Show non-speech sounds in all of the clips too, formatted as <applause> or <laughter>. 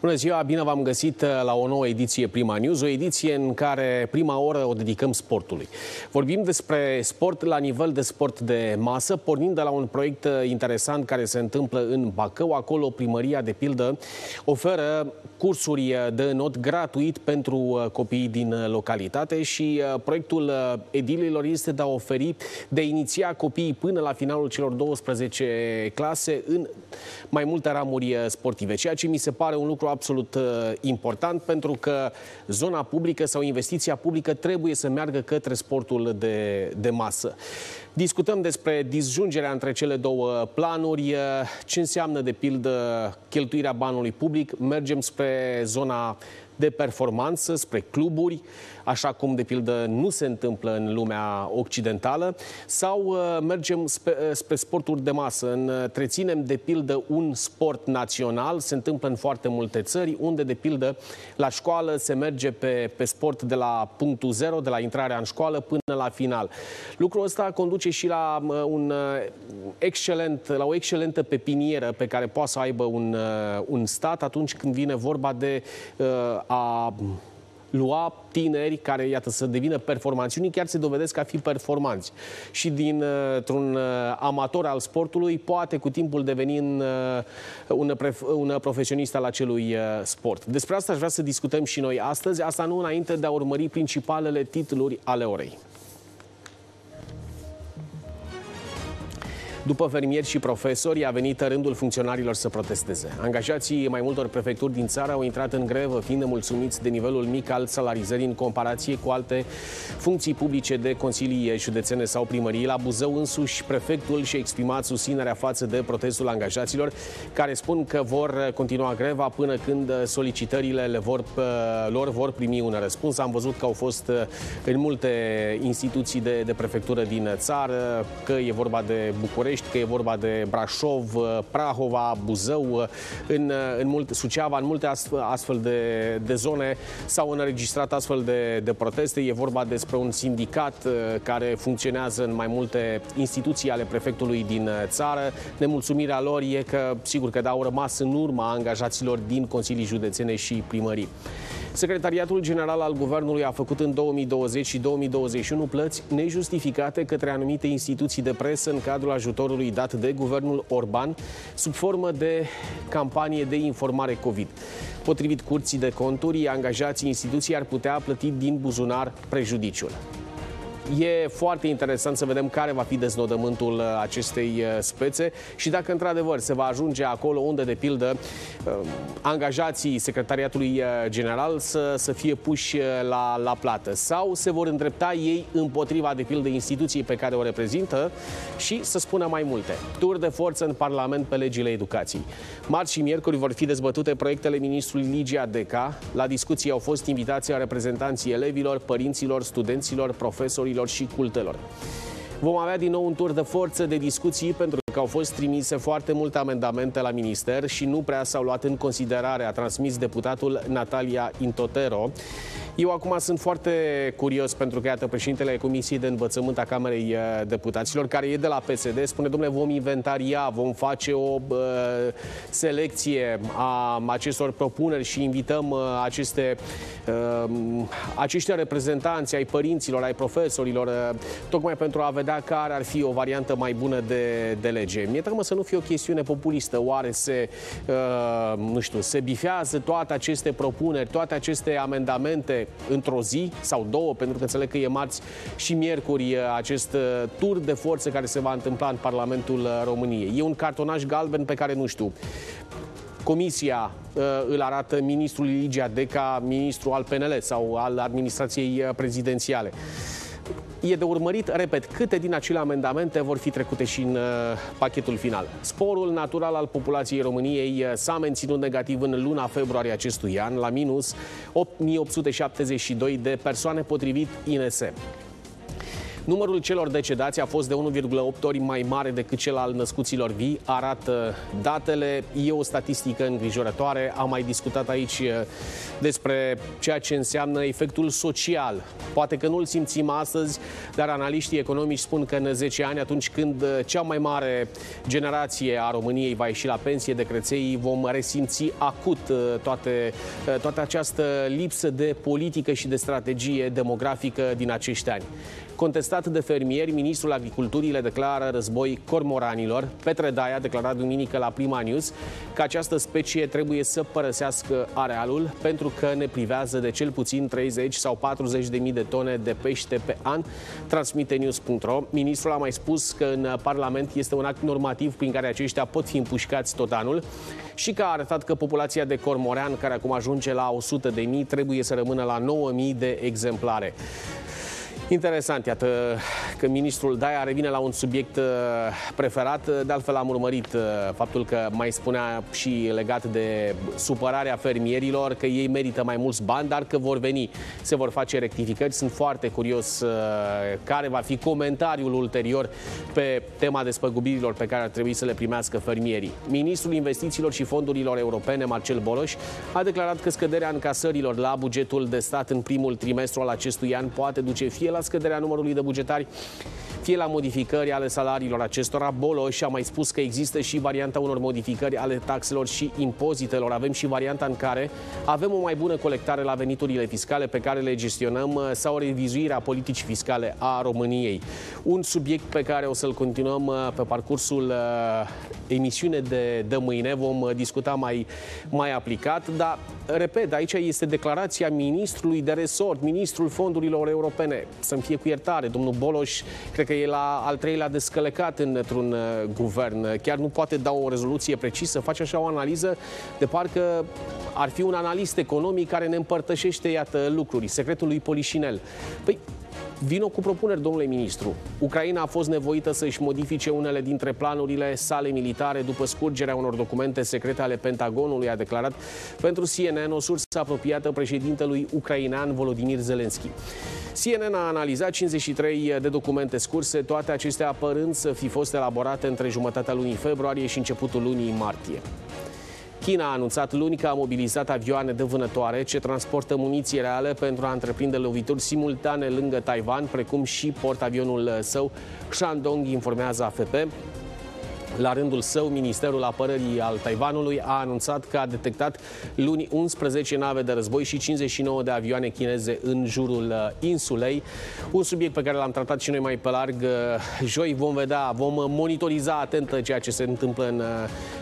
Bună ziua, bine v-am găsit uh, la o nouă ediție Prima News, o ediție în care prima oră o dedicăm sportului. Vorbim despre sport la nivel de sport de masă, pornind de la un proiect uh, interesant care se întâmplă în Bacău. Acolo primăria, de pildă, oferă cursuri uh, de not gratuit pentru copiii din localitate și proiectul edililor este de a oferi, de a iniția copiii până la finalul celor 12 clase în mai multe ramuri sportive, ceea ce mi se pare un lucru absolut uh, important pentru că zona publică sau investiția publică trebuie să meargă către sportul de, de masă. Discutăm despre disjungerea între cele două planuri, uh, ce înseamnă de pildă cheltuirea banului public, mergem spre zona de performanță, spre cluburi, așa cum de pildă nu se întâmplă în lumea occidentală, sau uh, mergem spre, uh, spre sporturi de masă, întreținem de pildă un sport național, se întâmplă în foarte multe țări, unde de pildă la școală se merge pe, pe sport de la punctul zero, de la intrarea în școală până la final. Lucrul ăsta conduce și la uh, un excelent, la o excelentă pepinieră pe care poate să aibă un, un stat atunci când vine vorba de a lua tineri care, iată, să devină performanți. Unii chiar se dovedesc a fi performanți. Și dintr-un uh, amator al sportului poate cu timpul deveni un, uh, un, un profesionist al acelui uh, sport. Despre asta aș vrea să discutăm și noi astăzi, asta nu înainte de a urmări principalele titluri ale orei. După fermieri și profesori, a venit rândul funcționarilor să protesteze. Angajații mai multor prefecturi din țară au intrat în grevă, fiind mulțumiți de nivelul mic al salarizării în comparație cu alte funcții publice de consilii județene sau primării. La Buzău însuși, prefectul și-a exprimat susținerea față de protestul angajaților, care spun că vor continua greva până când solicitările le vor, lor vor primi un răspuns. Am văzut că au fost în multe instituții de, de prefectură din țară, că e vorba de București, București, că e vorba de Brașov, uh, Prahova, Buzău, uh, în, uh, în multe, Suceava, în multe astfel, astfel de, de zone s-au înregistrat astfel de, de proteste. E vorba despre un sindicat care funcționează în mai multe instituții ale prefectului din țară. Nemulțumirea lor e că, sigur că au rămas în urma angajaților din Consilii Județene și primării. Secretariatul General al Guvernului a făcut în 2020 și 2021 plăți nejustificate către anumite instituții de presă în cadrul ajutorului dat de guvernul Orban sub formă de campanie de informare COVID. Potrivit curții de conturi, angajații instituției ar putea plăti din buzunar prejudiciul. E foarte interesant să vedem care va fi deznodământul uh, acestei uh, spețe și dacă într-adevăr se va ajunge acolo unde, de pildă, uh, angajații Secretariatului General să, să fie puși la, la plată sau se vor îndrepta ei împotriva, de pildă, instituției pe care o reprezintă și să spună mai multe. Tur de forță în Parlament pe legile educației. Marți și miercuri vor fi dezbătute proiectele ministrului Ligia Deca. La discuții au fost invitații a reprezentanții elevilor, părinților, studenților, profesorilor copiilor și cultelor. Vom avea din nou un tur de forță de discuții pentru că au fost trimise foarte multe amendamente la minister și nu prea s-au luat în considerare, a transmis deputatul Natalia Intotero. Eu acum sunt foarte curios pentru că, iată, președintele Comisiei de Învățământ a Camerei uh, Deputaților, care e de la PSD, spune, domnule, vom inventaria, vom face o uh, selecție a acestor propuneri și invităm uh, aceste, uh, aceștia reprezentanți ai părinților, ai profesorilor, uh, tocmai pentru a vedea care ar fi o variantă mai bună de, de lege. Mi-e teamă să nu fie o chestiune populistă. Oare se, uh, nu știu, se bifează toate aceste propuneri, toate aceste amendamente într-o zi sau două, pentru că înțeleg că e marți și miercuri uh, acest uh, tur de forță care se va întâmpla în Parlamentul uh, României. E un cartonaj galben pe care nu știu. Comisia uh, îl arată ministrul Ligia Deca, ministru al PNL sau al administrației prezidențiale. E de urmărit, repet, câte din acele amendamente vor fi trecute și în uh, pachetul final. Sporul natural al populației României uh, s-a menținut negativ în luna februarie acestui an, la minus 8872 de persoane potrivit INS. Numărul celor decedați a fost de 1,8 ori mai mare decât cel al născuților vii, arată datele. E o statistică îngrijorătoare. Am mai discutat aici uh, despre ceea ce înseamnă efectul social. Poate că nu-l simțim astăzi, dar analiștii economici spun că în 10 ani, atunci când uh, cea mai mare generație a României va ieși la pensie de creței, vom resimți acut uh, toate, toată această lipsă de politică și de strategie demografică din acești ani. Contestat de fermieri, ministrul agriculturii le declară război cormoranilor. Petre Daia a declarat duminică la Prima News că această specie trebuie să părăsească arealul pentru că ne privează de cel puțin 30 sau 40 de mii de tone de pește pe an, transmite news.ro. Ministrul a mai spus că în Parlament este un act normativ prin care aceștia pot fi împușcați tot anul și că a arătat că populația de cormoran, care acum ajunge la 100 de mii, trebuie să rămână la 9 mii de exemplare. Interesant, iată că ministrul Daia revine la un subiect uh, preferat. De altfel am urmărit uh, faptul că mai spunea și legat de supărarea fermierilor, că ei merită mai mulți bani, dar că vor veni, se vor face rectificări. Sunt foarte curios uh, care va fi comentariul ulterior pe tema despăgubirilor pe care ar trebui să le primească fermierii. Ministrul Investițiilor și Fondurilor Europene, Marcel Boloș, a declarat că scăderea încasărilor la bugetul de stat în primul trimestru al acestui an poate duce fie la la scăderea numărului de bugetari, fie la modificări ale salariilor acestora. Boloș și a mai spus că există și varianta unor modificări ale taxelor și impozitelor. Avem și varianta în care avem o mai bună colectare la veniturile fiscale pe care le gestionăm uh, sau revizuirea politicii fiscale a României. Un subiect pe care o să-l continuăm uh, pe parcursul uh, emisiune de, de mâine. Vom discuta mai, mai aplicat, dar, repet, aici este declarația ministrului de resort, ministrul fondurilor europene să-mi fie cu iertare. Domnul Boloș, cred că e la al treilea descălecat într-un uh, guvern. Chiar nu poate da o rezoluție precisă, face așa o analiză de parcă ar fi un analist economic care ne împărtășește, iată, lucruri. Secretul lui Polișinel. Păi, Vino cu propuneri, domnule ministru. Ucraina a fost nevoită să-și modifice unele dintre planurile sale militare după scurgerea unor documente secrete ale Pentagonului, a declarat pentru CNN o sursă apropiată președintelui ucrainean Volodymyr Zelensky. CNN a analizat 53 de documente scurse, toate acestea apărând să fi fost elaborate între jumătatea lunii februarie și începutul lunii martie. China a anunțat luni că a mobilizat avioane de vânătoare ce transportă muniție reale pentru a întreprinde lovituri simultane lângă Taiwan, precum și portavionul său. Shandong informează AFP. La rândul său, Ministerul Apărării al Taiwanului a anunțat că a detectat luni 11 nave de război și 59 de avioane chineze în jurul uh, insulei. Un subiect pe care l-am tratat și noi mai pe larg. Uh, joi vom vedea, vom monitoriza atentă ceea ce se întâmplă în uh,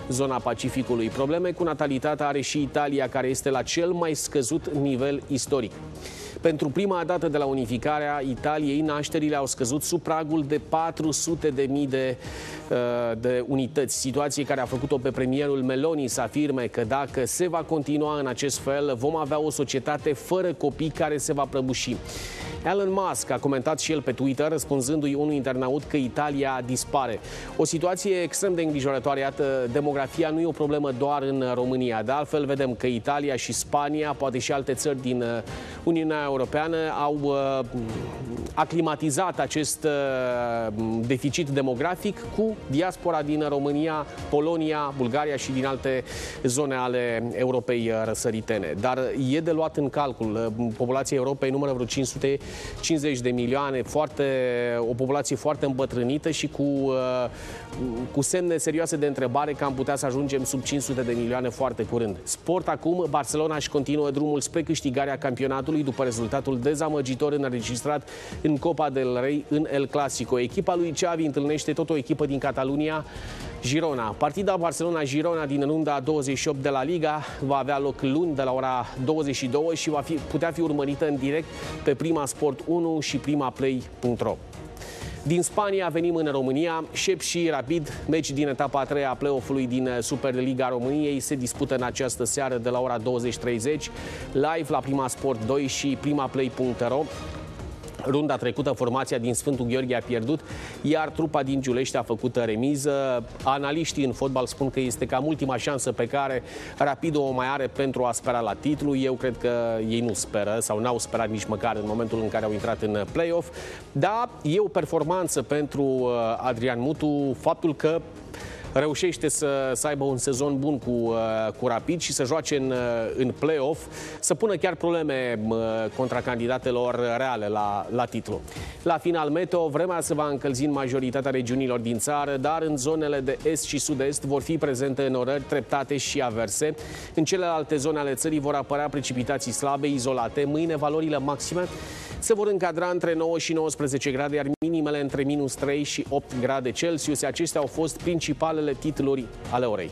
zona Pacificului. Probleme cu natalitatea are și Italia, care este la cel mai scăzut nivel istoric. Pentru prima dată de la unificarea Italiei, nașterile au scăzut sub pragul de 400 de mii de, uh, de unități. Situație care a făcut-o pe premierul Meloni să afirme că dacă se va continua în acest fel, vom avea o societate fără copii care se va prăbuși. Elon Musk a comentat și el pe Twitter, răspunzându-i unui internaut că Italia dispare. O situație extrem de îngrijorătoare. Iată, demografia nu e o problemă doar în România. De altfel, vedem că Italia și Spania, poate și alte țări din uh, Uniunea Europeană, au uh, aclimatizat acest uh, deficit demografic cu diaspora din România, Polonia, Bulgaria și din alte zone ale Europei răsăritene. Dar e de luat în calcul. Populația Europei numără vreo 500 50 de milioane, foarte, o populație foarte îmbătrânită și cu, uh, cu semne serioase de întrebare că am putea să ajungem sub 500 de milioane foarte curând. Sport acum, Barcelona își continuă drumul spre câștigarea campionatului după rezultatul dezamăgitor înregistrat în Copa del Rey în El Clasico. Echipa lui Xavi întâlnește tot o echipă din Catalunia Girona. Partida Barcelona-Girona din runda 28 de la Liga va avea loc luni de la ora 22 și va fi, putea fi urmărită în direct pe Prima Sport 1 și primaplay.ro. Din Spania venim în România. Șep și Rapid, meci din etapa a treia a play-off-ului din Superliga României, se dispută în această seară de la ora 20.30 live la Prima Sport 2 și primaplay.ro. Runda trecută, formația din Sfântul Gheorghe a pierdut, iar trupa din Giulești a făcut remiză. Analiștii în fotbal spun că este cam ultima șansă pe care Rapid o mai are pentru a spera la titlu. Eu cred că ei nu speră sau n-au sperat nici măcar în momentul în care au intrat în play-off. Da, e o performanță pentru uh, Adrian Mutu faptul că reușește să, să aibă un sezon bun cu, uh, cu Rapid și să joace în, uh, în play-off, să pună chiar probleme uh, contra candidatelor reale la, la titlu. La final meteo, vremea se va încălzi în majoritatea regiunilor din țară, dar în zonele de est și sud-est vor fi prezente în orări treptate și averse. În celelalte zone ale țării vor apărea precipitații slabe, izolate. Mâine valorile maxime se vor încadra între 9 și 19 grade, iar minimele între minus 3 și 8 grade Celsius. Acestea au fost principalele titluri ale orei.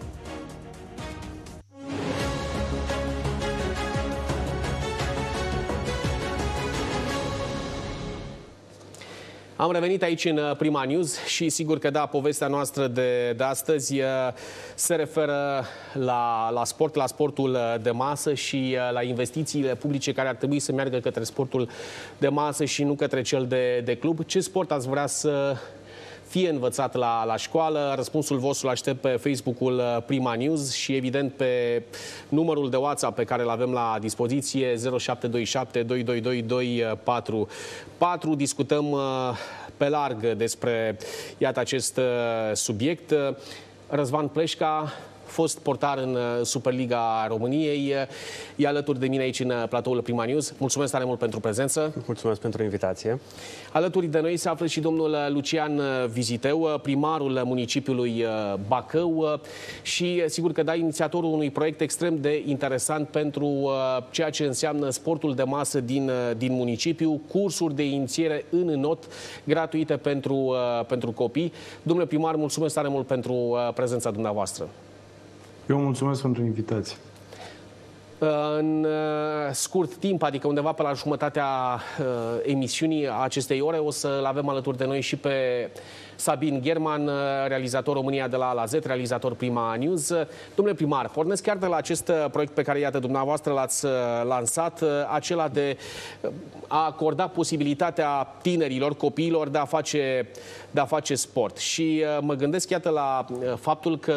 Am revenit aici în uh, Prima News și sigur că da, povestea noastră de, de astăzi uh, se referă la, la sport, la sportul uh, de masă și la investițiile publice care ar trebui să meargă către sportul de masă și nu către cel de, de club. Ce sport ați vrea să fie învățat la, la școală. Răspunsul vostru aștept pe Facebook-ul uh, Prima News și evident pe numărul de WhatsApp pe care îl avem la dispoziție 0727 222 244. Discutăm uh, pe larg despre iată acest uh, subiect. Răzvan Pleșca, fost portar în uh, Superliga României. E alături de mine aici în uh, platoul Prima News. Mulțumesc tare mult pentru prezență. Mulțumesc pentru invitație. Alături de noi se află și domnul uh, Lucian Viziteu, primarul municipiului Bacău și sigur că da, inițiatorul unui proiect extrem de interesant pentru ceea ce înseamnă sportul de masă din, din municipiu, cursuri de inițiere în not gratuite pentru, pentru copii. Domnule primar, mulțumesc tare mult pentru prezența dumneavoastră. Eu mulțumesc pentru invitație. În uh, scurt timp, adică undeva pe la jumătatea uh, emisiunii acestei ore, o să-l avem alături de noi și pe Sabin German, uh, realizator România de la A la Z, realizator Prima News. Domnule primar, pornesc chiar de la acest proiect pe care, iată, dumneavoastră l-ați lansat, acela de a acorda posibilitatea tinerilor, copiilor de a face, de a face sport. Și mă gândesc, iată, la faptul că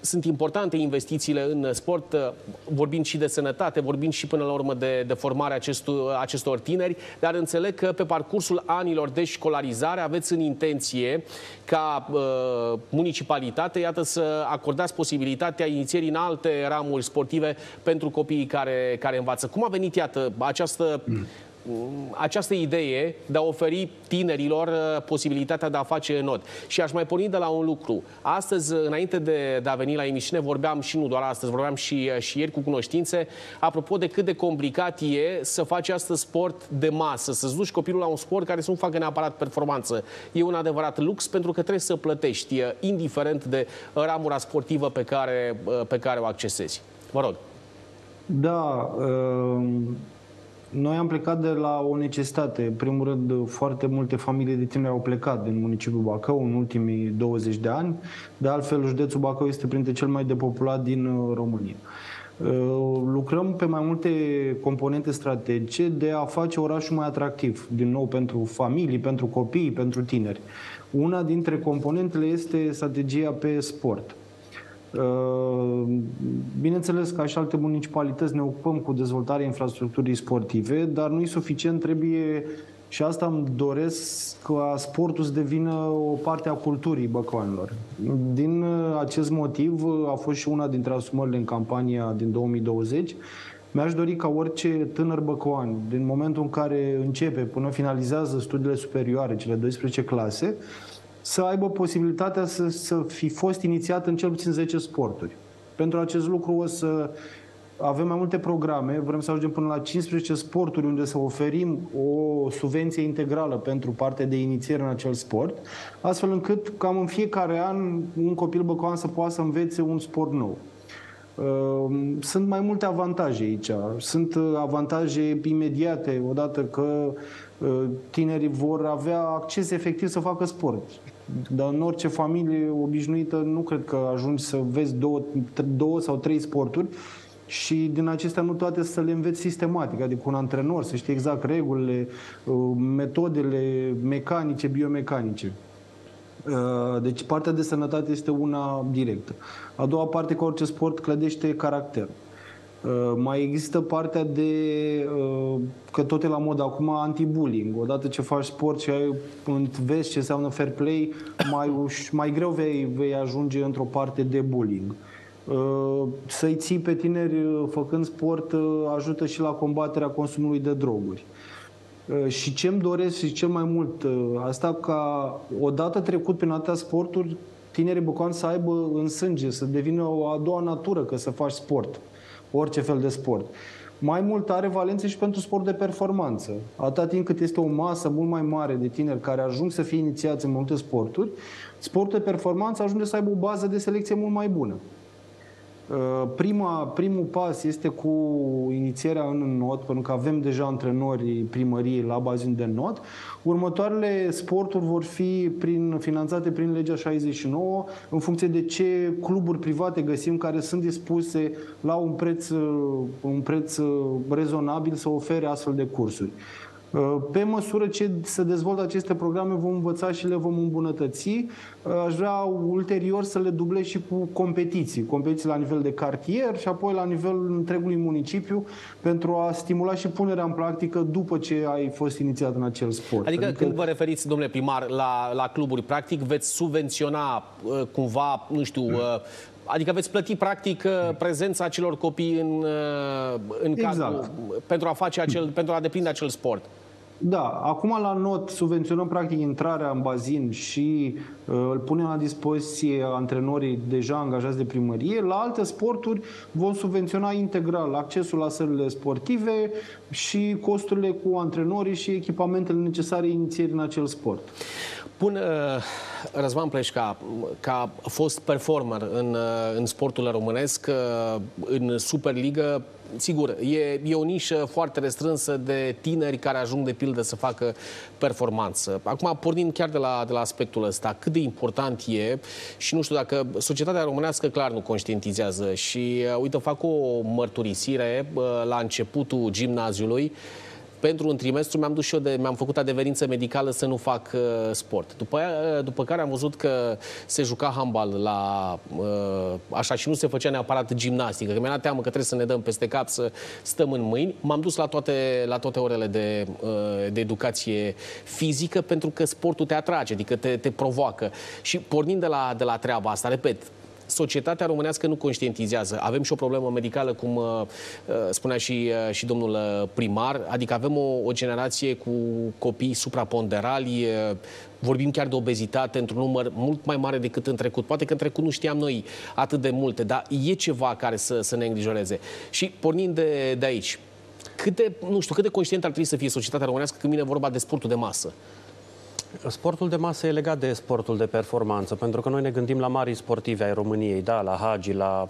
sunt importante investițiile în sport, uh, vorbind și de sănătate, vorbind și până la urmă de, de formarea acestor, acestor tineri, dar înțeleg că pe parcursul anilor de școlarizare aveți în intenție ca uh, municipalitate, iată, să acordați posibilitatea inițierii în alte ramuri sportive pentru copiii care, care învață. Cum a venit, iată, această mm această idee de a oferi tinerilor uh, posibilitatea de a face not. Și aș mai porni de la un lucru. Astăzi, înainte de, de a veni la emisiune, vorbeam și nu doar astăzi, vorbeam și, uh, și ieri cu cunoștințe, apropo de cât de complicat e să faci astăzi sport de masă, să-ți duci copilul la un sport care să nu facă neapărat performanță. E un adevărat lux pentru că trebuie să plătești, indiferent de ramura sportivă pe care, uh, pe care o accesezi. Vă rog. Da, uh noi am plecat de la o necesitate. În primul rând, foarte multe familii de tineri au plecat din municipiul Bacău în ultimii 20 de ani. De altfel, județul Bacău este printre cel mai depopulat din uh, România. Uh, lucrăm pe mai multe componente strategice de a face orașul mai atractiv, din nou pentru familii, pentru copii, pentru tineri. Una dintre componentele este strategia pe sport. Uh, bineînțeles, ca și alte municipalități, ne ocupăm cu dezvoltarea infrastructurii sportive, dar nu e suficient, trebuie și asta îmi doresc ca sportul să devină o parte a culturii băcoanilor. Din uh, acest motiv uh, a fost și una dintre asumările în campania din 2020. Mi-aș dori ca orice tânăr băcoan, din momentul în care începe până finalizează studiile superioare, cele 12 clase, să aibă posibilitatea să, să fi fost inițiat în cel puțin 10 sporturi. Pentru acest lucru o să avem mai multe programe, vrem să ajungem până la 15 sporturi unde să oferim o subvenție integrală pentru partea de inițiere în acel sport, astfel încât cam în fiecare an un copil băcoan să poată să învețe un sport nou. Ehm, sunt mai multe avantaje aici. Sunt avantaje imediate, odată că Uh, tinerii vor avea acces efectiv să facă sport. Dar în orice familie obișnuită nu cred că ajungi să vezi două, două sau trei sporturi. și din acestea nu toate să le înveți sistematic, adică un antrenor să știe exact regulile, uh, metodele mecanice, biomecanice. Uh, deci partea de sănătate este una directă. A doua parte, ca orice sport, clădește caracter. Uh, mai există partea de, că tot e la mod acum, anti-bullying. Odată ce faci sport și ai, vezi ce înseamnă fair play, mai, mai greu vei, vei ajunge într-o parte de bullying. Uh, să-i ții pe tineri uh, făcând sport uh, ajută și la combaterea consumului de droguri. Și ce-mi doresc și cel mai mult, asta ca odată trecut prin atâtea sporturi, tinerii bucani să aibă în sânge, să devină o a doua natură, că să faci sport, orice fel de sport. Mai mult are valențe și pentru sport de performanță. Atâta timp cât este o masă mult mai mare de tineri care ajung să fie inițiați în multe sporturi, sportul de performanță ajunge să aibă o bază de selecție mult mai bună. Uh, prima, primul pas este cu inițierea în not, pentru că avem deja antrenori primăriei la bazin de not. Următoarele sporturi vor fi prin, finanțate prin legea 69 în funcție de ce cluburi private găsim care sunt dispuse la un preț, un preț rezonabil să ofere astfel de cursuri. Uh, pe măsură ce se dezvoltă aceste programe, vom învăța și le vom îmbunătăți. Uh, aș vrea ulterior să le dublez și cu competiții. Competiții la nivel de cartier și apoi la nivelul întregului municipiu pentru a stimula și punerea în practică după ce ai fost inițiat în acel sport. Adică, adică când vă referiți, domnule primar, la, la cluburi, practic veți subvenționa uh, cumva, nu știu, uh, Adică veți plăti practic uh, prezența acelor copii în, uh, în exact. cadrul, pentru a face acel, pentru a deprinde acel sport. Da, acum la not subvenționăm practic intrarea în bazin și uh, îl punem la dispoziție antrenorii deja angajați de primărie. La alte sporturi vom subvenționa integral accesul la sălile sportive și costurile cu antrenorii și echipamentele necesare inițierii în acel sport. Pun uh, Răzvan Pleșca, ca fost performer în, uh, în sportul românesc, uh, în Superligă, sigur, e, e o nișă foarte restrânsă de tineri care ajung de pildă să facă performanță. Acum, pornind chiar de la, de la aspectul ăsta, cât de important e și nu știu dacă societatea românească clar nu conștientizează și, uh, uite, fac o mărturisire uh, la începutul gimnaziului, pentru un trimestru mi-am dus și eu de, mi-am făcut adeverință medicală să nu fac uh, sport. După, aia, uh, după care am văzut că se juca handbal la uh, așa și nu se făcea neapărat gimnastică, că mi-era teamă că trebuie să ne dăm peste cap să stăm în mâini. M-am dus la toate, la toate orele de, uh, de educație fizică pentru că sportul te atrage, adică te, te provoacă. Și pornind de la, de la treaba asta, repet, societatea românească nu conștientizează. Avem și o problemă medicală, cum uh, uh spunea și, uh, și domnul uh, primar, adică avem o, o generație cu copii supraponderali, uh, vorbim chiar de obezitate într-un număr mult mai mare decât în trecut. Poate că în trecut nu știam noi atât de multe, dar e ceva care să, să ne îngrijoreze. Și pornind de, de aici, cât de, nu știu, cât de conștient ar trebui să fie societatea românească când vine vorba de sportul de masă? Sportul de masă e legat de sportul de performanță, pentru că noi ne gândim la mari sportivi ai României, da, la Hagi, la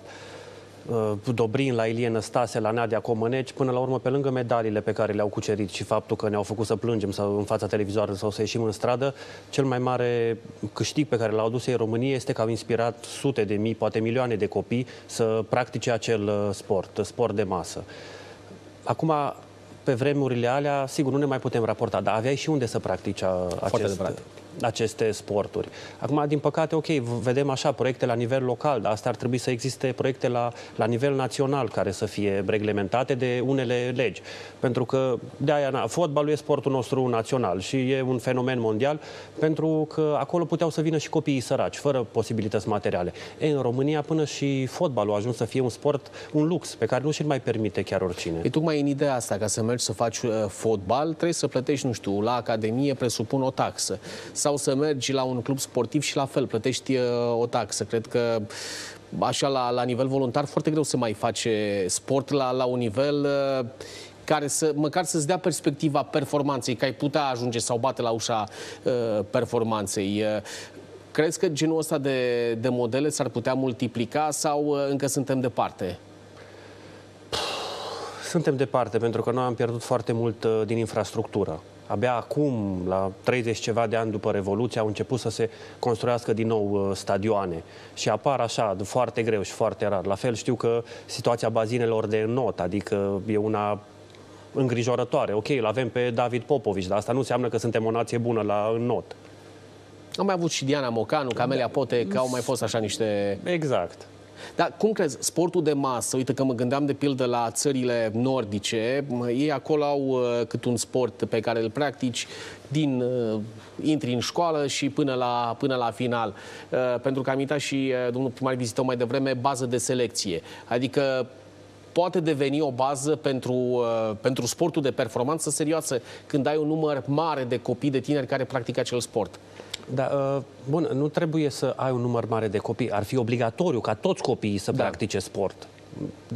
uh, Dobrin, la Ilie Năstase, la Nadia Comăneci, până la urmă, pe lângă medaliile pe care le-au cucerit și faptul că ne-au făcut să plângem sau în fața televizoarelor sau să ieșim în stradă, cel mai mare câștig pe care l-au adus ei României este că au inspirat sute de mii, poate milioane de copii să practice acel uh, sport, sport de masă. Acum, pe vremurile alea, sigur, nu ne mai putem raporta, dar aveai și unde să practici acest, aceste sporturi. Acum, din păcate, ok, vedem așa proiecte la nivel local, dar asta ar trebui să existe proiecte la, la nivel național care să fie reglementate de unele legi. Pentru că de aia, na, fotbalul e sportul nostru național și e un fenomen mondial, pentru că acolo puteau să vină și copiii săraci, fără posibilități materiale. E, în România, până și fotbalul a ajuns să fie un sport, un lux, pe care nu și-l mai permite chiar oricine. E tocmai în ideea asta, ca să mergi să faci uh, fotbal, trebuie să plătești, nu știu, la academie presupun o taxă sau să mergi la un club sportiv și la fel plătești uh, o taxă. Cred că așa la, la nivel voluntar foarte greu să mai face sport la, la un nivel uh, care să, măcar să-ți dea perspectiva performanței, că ai putea ajunge sau bate la ușa uh, performanței. Uh, crezi că genul ăsta de, de modele s-ar putea multiplica sau uh, încă suntem departe? Suntem departe, pentru că noi am pierdut foarte mult uh, din infrastructură Abia acum, la 30 ceva de ani după Revoluție, au început să se construiască din nou uh, stadioane. Și apar așa, foarte greu și foarte rar. La fel știu că situația bazinelor de not, adică e una îngrijorătoare. Ok, îl avem pe David Popovici, dar asta nu înseamnă că suntem o nație bună la not. Am mai avut și Diana Mocanu, Camelia Pote, că au mai fost așa niște... Exact. Dar cum crezi, sportul de masă, uite că mă gândeam de pildă la țările nordice, ei acolo au uh, cât un sport pe care îl practici din uh, intri în școală și până la, până la final. Uh, pentru că am uitat și uh, domnul primar vizităm mai devreme bază de selecție. Adică poate deveni o bază pentru, uh, pentru sportul de performanță serioasă când ai un număr mare de copii, de tineri care practică acel sport. Da, uh, bun, nu trebuie să ai un număr mare de copii. Ar fi obligatoriu ca toți copiii să da. practice sport.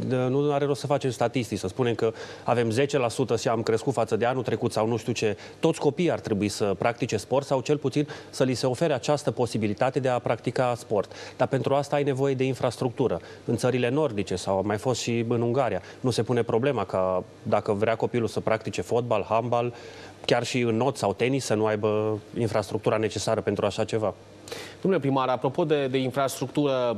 Nu are rost să facem statistici, să spunem că avem 10% și am crescut față de anul trecut sau nu știu ce. Toți copiii ar trebui să practice sport sau cel puțin să li se ofere această posibilitate de a practica sport. Dar pentru asta ai nevoie de infrastructură. În țările nordice sau mai fost și în Ungaria, nu se pune problema ca dacă vrea copilul să practice fotbal, handbal, chiar și în not sau tenis să nu aibă infrastructura necesară pentru așa ceva. Domnule primar, apropo de, de infrastructură,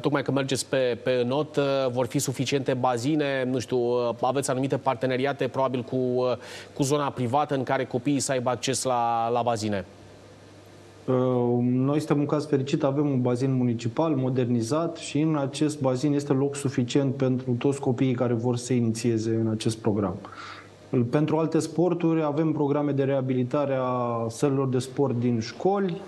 tocmai că mergeți pe, pe not, uh, vor fi suficiente bazine, nu știu, uh, aveți anumite parteneriate probabil cu, uh, cu zona privată în care copiii să aibă acces la, la bazine? Noi suntem un caz fericit, avem un bazin municipal modernizat și în acest bazin este loc suficient pentru toți copiii care vor să inițieze în acest program. Pentru alte sporturi avem programe de reabilitare a sălilor de sport din școli,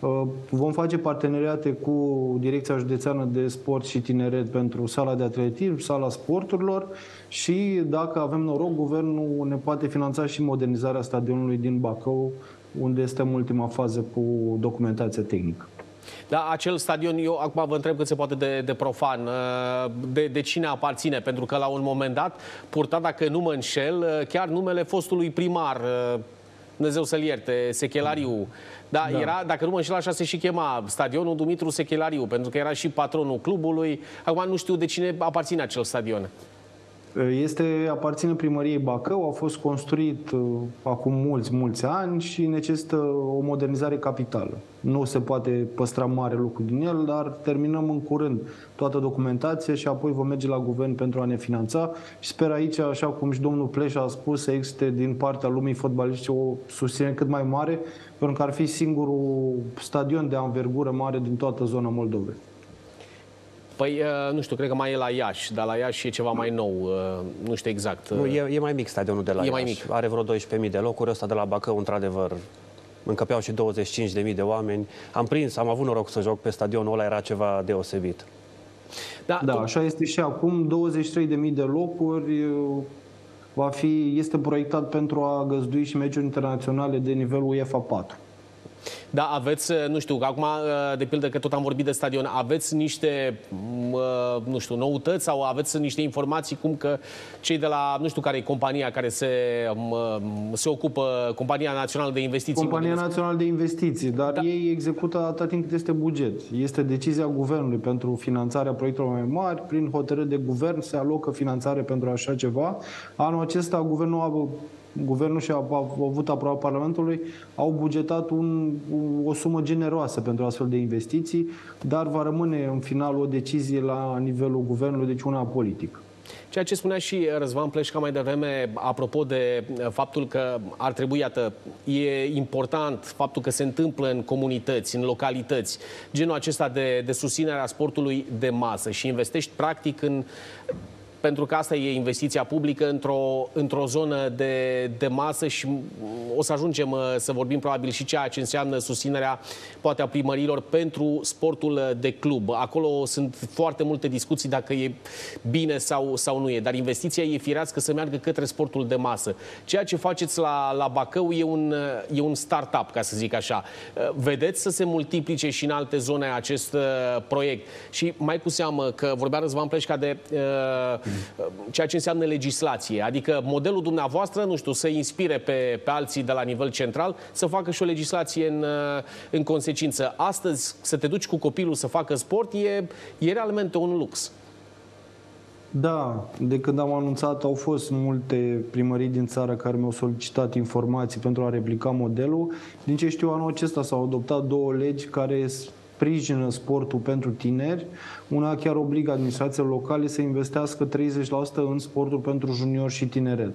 uh, Vom face parteneriate cu Direcția Județeană de Sport și Tineret pentru sala de atletism, sala sporturilor și, dacă avem noroc, guvernul ne poate finanța și modernizarea stadionului din Bacău, unde este în ultima fază cu documentația tehnică. Da, acel stadion, eu acum vă întreb cât se poate de, de profan, uh, de, de cine aparține, pentru că la un moment dat purta, dacă nu mă înșel, uh, chiar numele fostului primar, uh, Dumnezeu să-l ierte, Sechelariu. Da, da, era, dacă nu mă înșel, așa se și chema stadionul Dumitru Sechelariu, pentru că era și patronul clubului. Acum nu știu de cine aparține acel stadion. Este, aparține primăriei Bacău, a fost construit uh, acum mulți, mulți ani și necesită o modernizare capitală. Nu se poate păstra mare lucru din el, dar terminăm în curând toată documentația și apoi vom merge la guvern pentru a ne finanța și sper aici, așa cum și domnul Pleș a spus, să existe din partea lumii fotbalistice o susținere cât mai mare, pentru că ar fi singurul stadion de anvergură mare din toată zona Moldovei. Păi, uh, nu știu, cred că mai e la Iași, dar la Iași e ceva mai nou, uh, nu știu exact. Nu, e, e mai mic stadionul de la e Iași. Mai mic. Are vreo 12.000 de locuri, ăsta de la Bacău, într-adevăr, încăpeau și 25.000 de oameni. Am prins, am avut noroc să joc pe stadionul ăla, era ceva deosebit. Da, da tu... așa este și acum, 23.000 de locuri, uh, va fi, este proiectat pentru a găzdui și meciuri internaționale de nivelul UEFA 4. Da, aveți, uh, nu știu, acum, uh, de pildă că tot am vorbit de stadion, aveți niște, mm, uh, nu știu, noutăți sau aveți niște informații cum că cei de la, nu știu care e compania care se, mm, se ocupă, Compania Națională de Investiții. Compania Națională de Investiții, dar da. ei execută atâta timp cât este buget. Este decizia guvernului pentru finanțarea proiectelor mai mari. Prin hotărâri de guvern se alocă finanțare pentru așa ceva. Anul acesta guvernul a guvernul și a, a avut aproape Parlamentului, au bugetat un, o sumă generoasă pentru astfel de investiții, dar va rămâne în final o decizie la nivelul guvernului, deci una politică. Ceea ce spunea și Răzvan Pleșca mai devreme, apropo de faptul că ar trebui, iată, e important faptul că se întâmplă în comunități, în localități, genul acesta de, de susținere a sportului de masă și investești practic în pentru că asta e investiția publică într-o, într-o zonă de, de masă și o să ajungem uh, să vorbim probabil și ceea ce înseamnă susținerea poate a primărilor pentru sportul de club. Acolo sunt foarte multe discuții dacă e bine sau, sau nu e, dar investiția e firească să meargă către sportul de masă. Ceea ce faceți la, la Bacău e un, e un start-up, ca să zic așa. Uh, vedeți să se multiplice și în alte zone acest uh, proiect și mai cu seamă că vorbea Răzvan Pleșca de uh, ceea ce înseamnă legislație. Adică modelul dumneavoastră, nu știu, să inspire pe, pe alții de la nivel central să facă și o legislație în, în consecință. Astăzi, să te duci cu copilul să facă sport e, e realmente un lux. Da, de când am anunțat au fost multe primării din țară care mi-au solicitat informații pentru a replica modelul. Din ce știu, anul acesta s-au adoptat două legi care sprijină sportul pentru tineri. Una chiar obligă administrațiile locale să investească 30% în sportul pentru junior și tineret.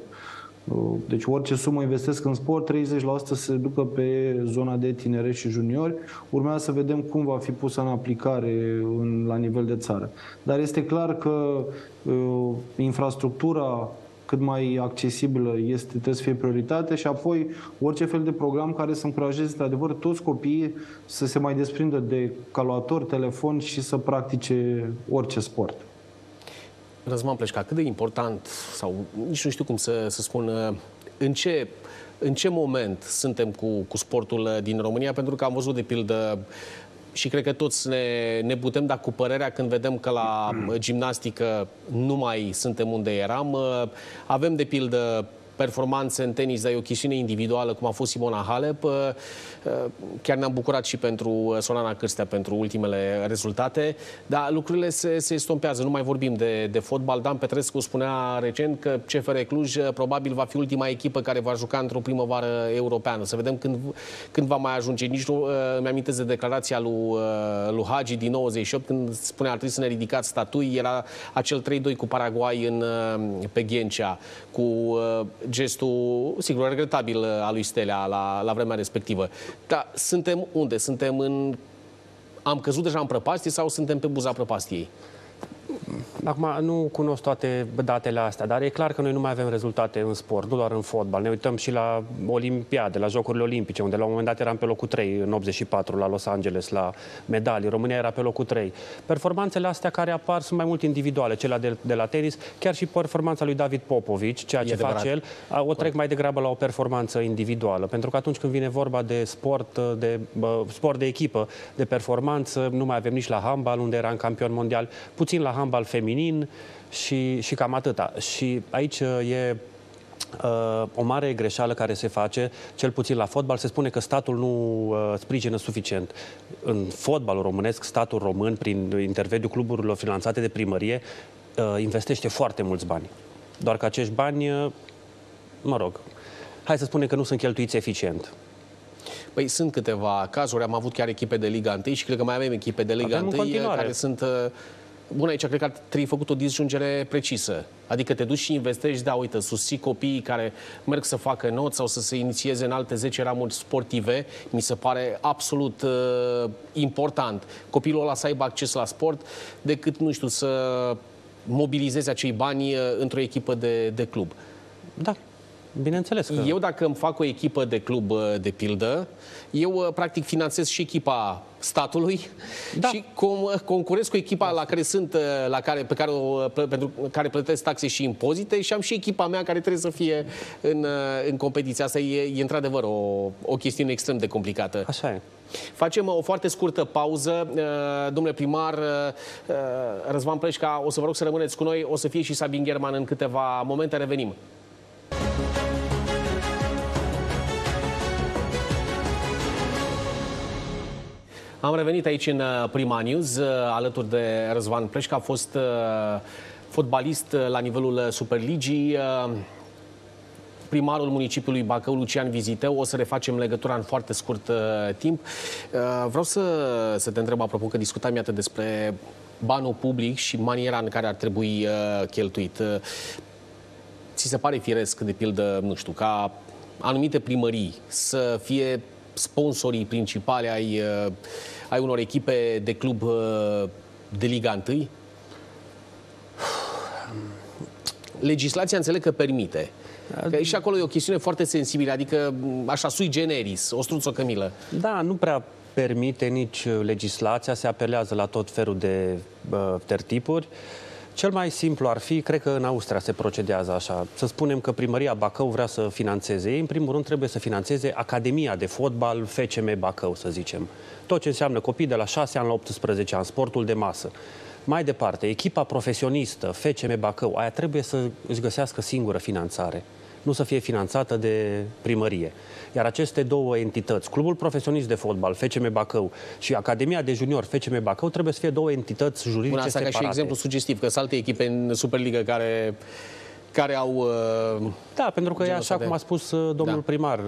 Deci orice sumă investesc în sport, 30% se ducă pe zona de tineret și juniori. Urmează să vedem cum va fi pusă în aplicare în, la nivel de țară. Dar este clar că uh, infrastructura cât mai accesibilă este, trebuie să fie prioritate și apoi orice fel de program care să încurajeze, într-adevăr, toți copiii să se mai desprindă de calculator, telefon și să practice orice sport. Răzvan Pleșca, cât de important, sau nici nu știu cum să, să spun, în ce, în ce moment suntem cu, cu sportul din România? Pentru că am văzut, de pildă, și cred că toți ne, ne putem da cu părerea când vedem că la gimnastică nu mai suntem unde eram. Avem, de pildă, performanțe în tenis, dar e o chestiune individuală, cum a fost Simona Halep. Uh, chiar ne-am bucurat și pentru uh, Solana Cârstea, pentru ultimele rezultate, dar lucrurile se, se estompează. Nu mai vorbim de, de fotbal. Dan Petrescu spunea recent că CFR Cluj uh, probabil va fi ultima echipă care va juca într-o primăvară europeană. Să vedem când, când va mai ajunge. Nici nu îmi amintesc de declarația lui, lui Hagi din 98, când spunea ar trebui să ne ridicați statui. Era acel 3-2 cu Paraguay în, pe Ghencea, cu gestul, sigur, regretabil al lui Stelea la, la vremea respectivă. Dar suntem unde? Suntem în... Am căzut deja în prăpastie sau suntem pe buza prăpastiei? Acum, nu cunosc toate datele astea, dar e clar că noi nu mai avem rezultate în sport, nu doar în fotbal. Ne uităm și la Olimpiade, la Jocurile Olimpice, unde la un moment dat eram pe locul 3 în 84 la Los Angeles, la medalii. România era pe locul 3. Performanțele astea care apar sunt mai mult individuale, cele de, de la tenis, chiar și performanța lui David Popovici, ceea ce face el, o trec mai degrabă la o performanță individuală. Pentru că atunci când vine vorba de sport de, sport de echipă, de performanță, nu mai avem nici la handbal, unde era în campion mondial, puțin la handbal feminin și, și cam atâta. Și aici uh, e Uh, o mare greșeală care se face, cel puțin la fotbal, se spune că statul nu uh, sprijină suficient. În fotbalul românesc, statul român, prin intermediul cluburilor finanțate de primărie, uh, investește foarte mulți bani. Doar că acești bani, uh, mă rog, hai să spunem că nu sunt cheltuiți eficient. Păi sunt câteva cazuri, am avut chiar echipe de Liga 1 și cred că mai avem echipe de Liga avem 1 care sunt... Uh, Bun, aici cred că ar trebui făcut o disjungere precisă. Adică te duci și investești, da, uite, susții copiii care merg să facă not sau să se inițieze în alte 10 ramuri sportive. Mi se pare absolut uh, important copilul ăla să aibă acces la sport decât, nu știu, să mobilizeze acei bani uh, într-o echipă de, de club. Da, Bineînțeles că... Eu dacă îmi fac o echipă de club uh, de pildă, eu uh, practic finanțez și echipa statului da. și com- concurez cu echipa la care sunt, uh, la care, pe care o, pentru care plătesc taxe și impozite și am și echipa mea care trebuie să fie în, în competiția asta. E, e într-adevăr o, o chestiune extrem de complicată. Așa e. Facem o foarte scurtă pauză. Domnule primar, Răzvan Pleșca, o să vă rog să rămâneți cu noi. O să fie și Sabin German în câteva momente. Revenim. Am revenit aici în uh, Prima News, uh, alături de Răzvan Pleșca, a fost uh, fotbalist la nivelul Superligii, primarul municipiului Bacău, Lucian Viziteu. O să refacem legătura în foarte scurt timp. Vreau să, să te întreb, apropo că discutam, iată, despre banul public și maniera în care ar trebui cheltuit. Ți se pare firesc, de pildă, nu știu, ca anumite primării să fie sponsorii principale ai, uh, ai unor echipe de club uh, de Liga 1? Legislația înțeleg că permite. Că și acolo e o chestiune foarte sensibilă, adică așa sui generis, o struță cămilă. Da, nu prea permite nici legislația, se apelează la tot felul de uh, tertipuri. Cel mai simplu ar fi, cred că în Austria se procedează așa, să spunem că primăria Bacău vrea să financeze. Ei, în primul rând, trebuie să financeze Academia de Fotbal FCM Bacău, să zicem. Tot ce înseamnă copii de la 6 ani la 18 ani, sportul de masă. Mai departe, echipa profesionistă, FCM Bacău, aia trebuie să își găsească singură finanțare. Nu să fie finanțată de primărie. Iar aceste două entități, Clubul Profesionist de Fotbal, FCM Bacău și Academia de Junior, FCM Bacău, trebuie să fie două entități juridice Bun, asta separate. ca și exemplu sugestiv, că sunt alte echipe în Superliga care care au... Uh, da, pentru că e așa de... cum a spus uh, domnul da. primar, 30%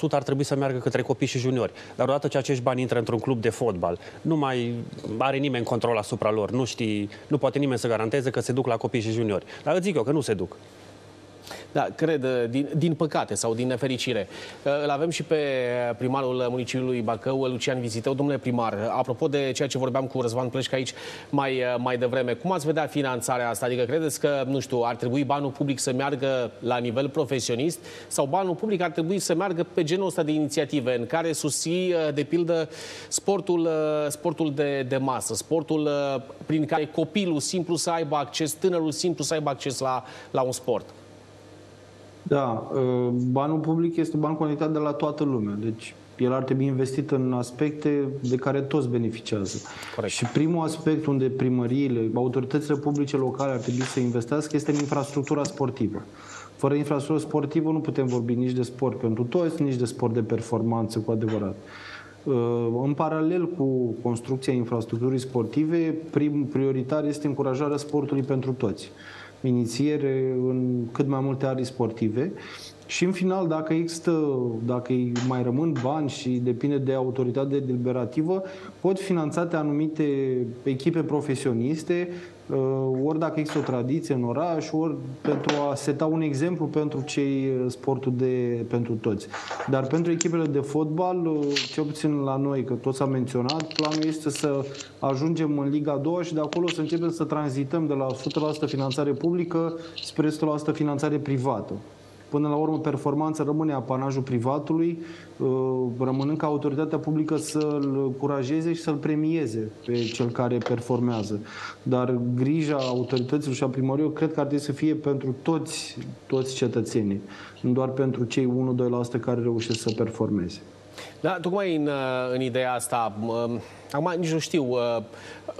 uh, ar trebui să meargă către copii și juniori. Dar odată ce acești bani intră într-un club de fotbal, nu mai are nimeni control asupra lor. Nu știi, nu poate nimeni să garanteze că se duc la copii și juniori. Dar îți zic eu că nu se duc. Da, cred, uh, din, din păcate sau din nefericire. Uh, îl avem și pe primarul municipiului Bacău, Lucian Viziteu. Domnule primar, apropo de ceea ce vorbeam cu Răzvan Pleșca aici mai, uh, mai devreme, cum ați vedea finanțarea asta? Adică credeți că, nu știu, ar trebui banul public să meargă la nivel profesionist sau banul public ar trebui să meargă pe genul ăsta de inițiative în care susții, de pildă, sportul, sportul de, de masă, sportul prin care copilul simplu să aibă acces, tânărul simplu să aibă acces la, la un sport? Da, ă, banul public este ban conectat de la toată lumea, deci el ar trebui investit în aspecte de care toți beneficiază. Corect. Și primul aspect unde primăriile, autoritățile publice locale ar trebui să investească este în infrastructura sportivă. Fără infrastructură sportivă nu putem vorbi nici de sport pentru toți, nici de sport de performanță cu adevărat. Ă, în paralel cu construcția infrastructurii sportive, primul prioritar este încurajarea sportului pentru toți inițiere în cât mai multe arii sportive. Și în final, dacă există, dacă mai rămân bani și depinde de autoritatea deliberativă, pot finanțate anumite echipe profesioniste, uh, ori dacă există o tradiție în oraș, ori pentru a seta un exemplu pentru cei uh, sportul de, pentru toți. Dar pentru echipele de fotbal, uh, ce puțin la noi, că tot s-a menționat, planul este să ajungem în Liga 2 și de acolo să începem să tranzităm de la 100% finanțare publică spre 100% finanțare privată. Până la urmă, performanța rămâne apanajul privatului, uh, rămânând ca autoritatea publică să-l curajeze și să-l premieze pe cel care performează. Dar grija autorităților și a primăriei cred că ar trebui să fie pentru toți, toți cetățenii, nu doar pentru cei 1-2% care reușesc să performeze. Da, tocmai în, uh, în ideea asta, um, acum nici nu știu, uh,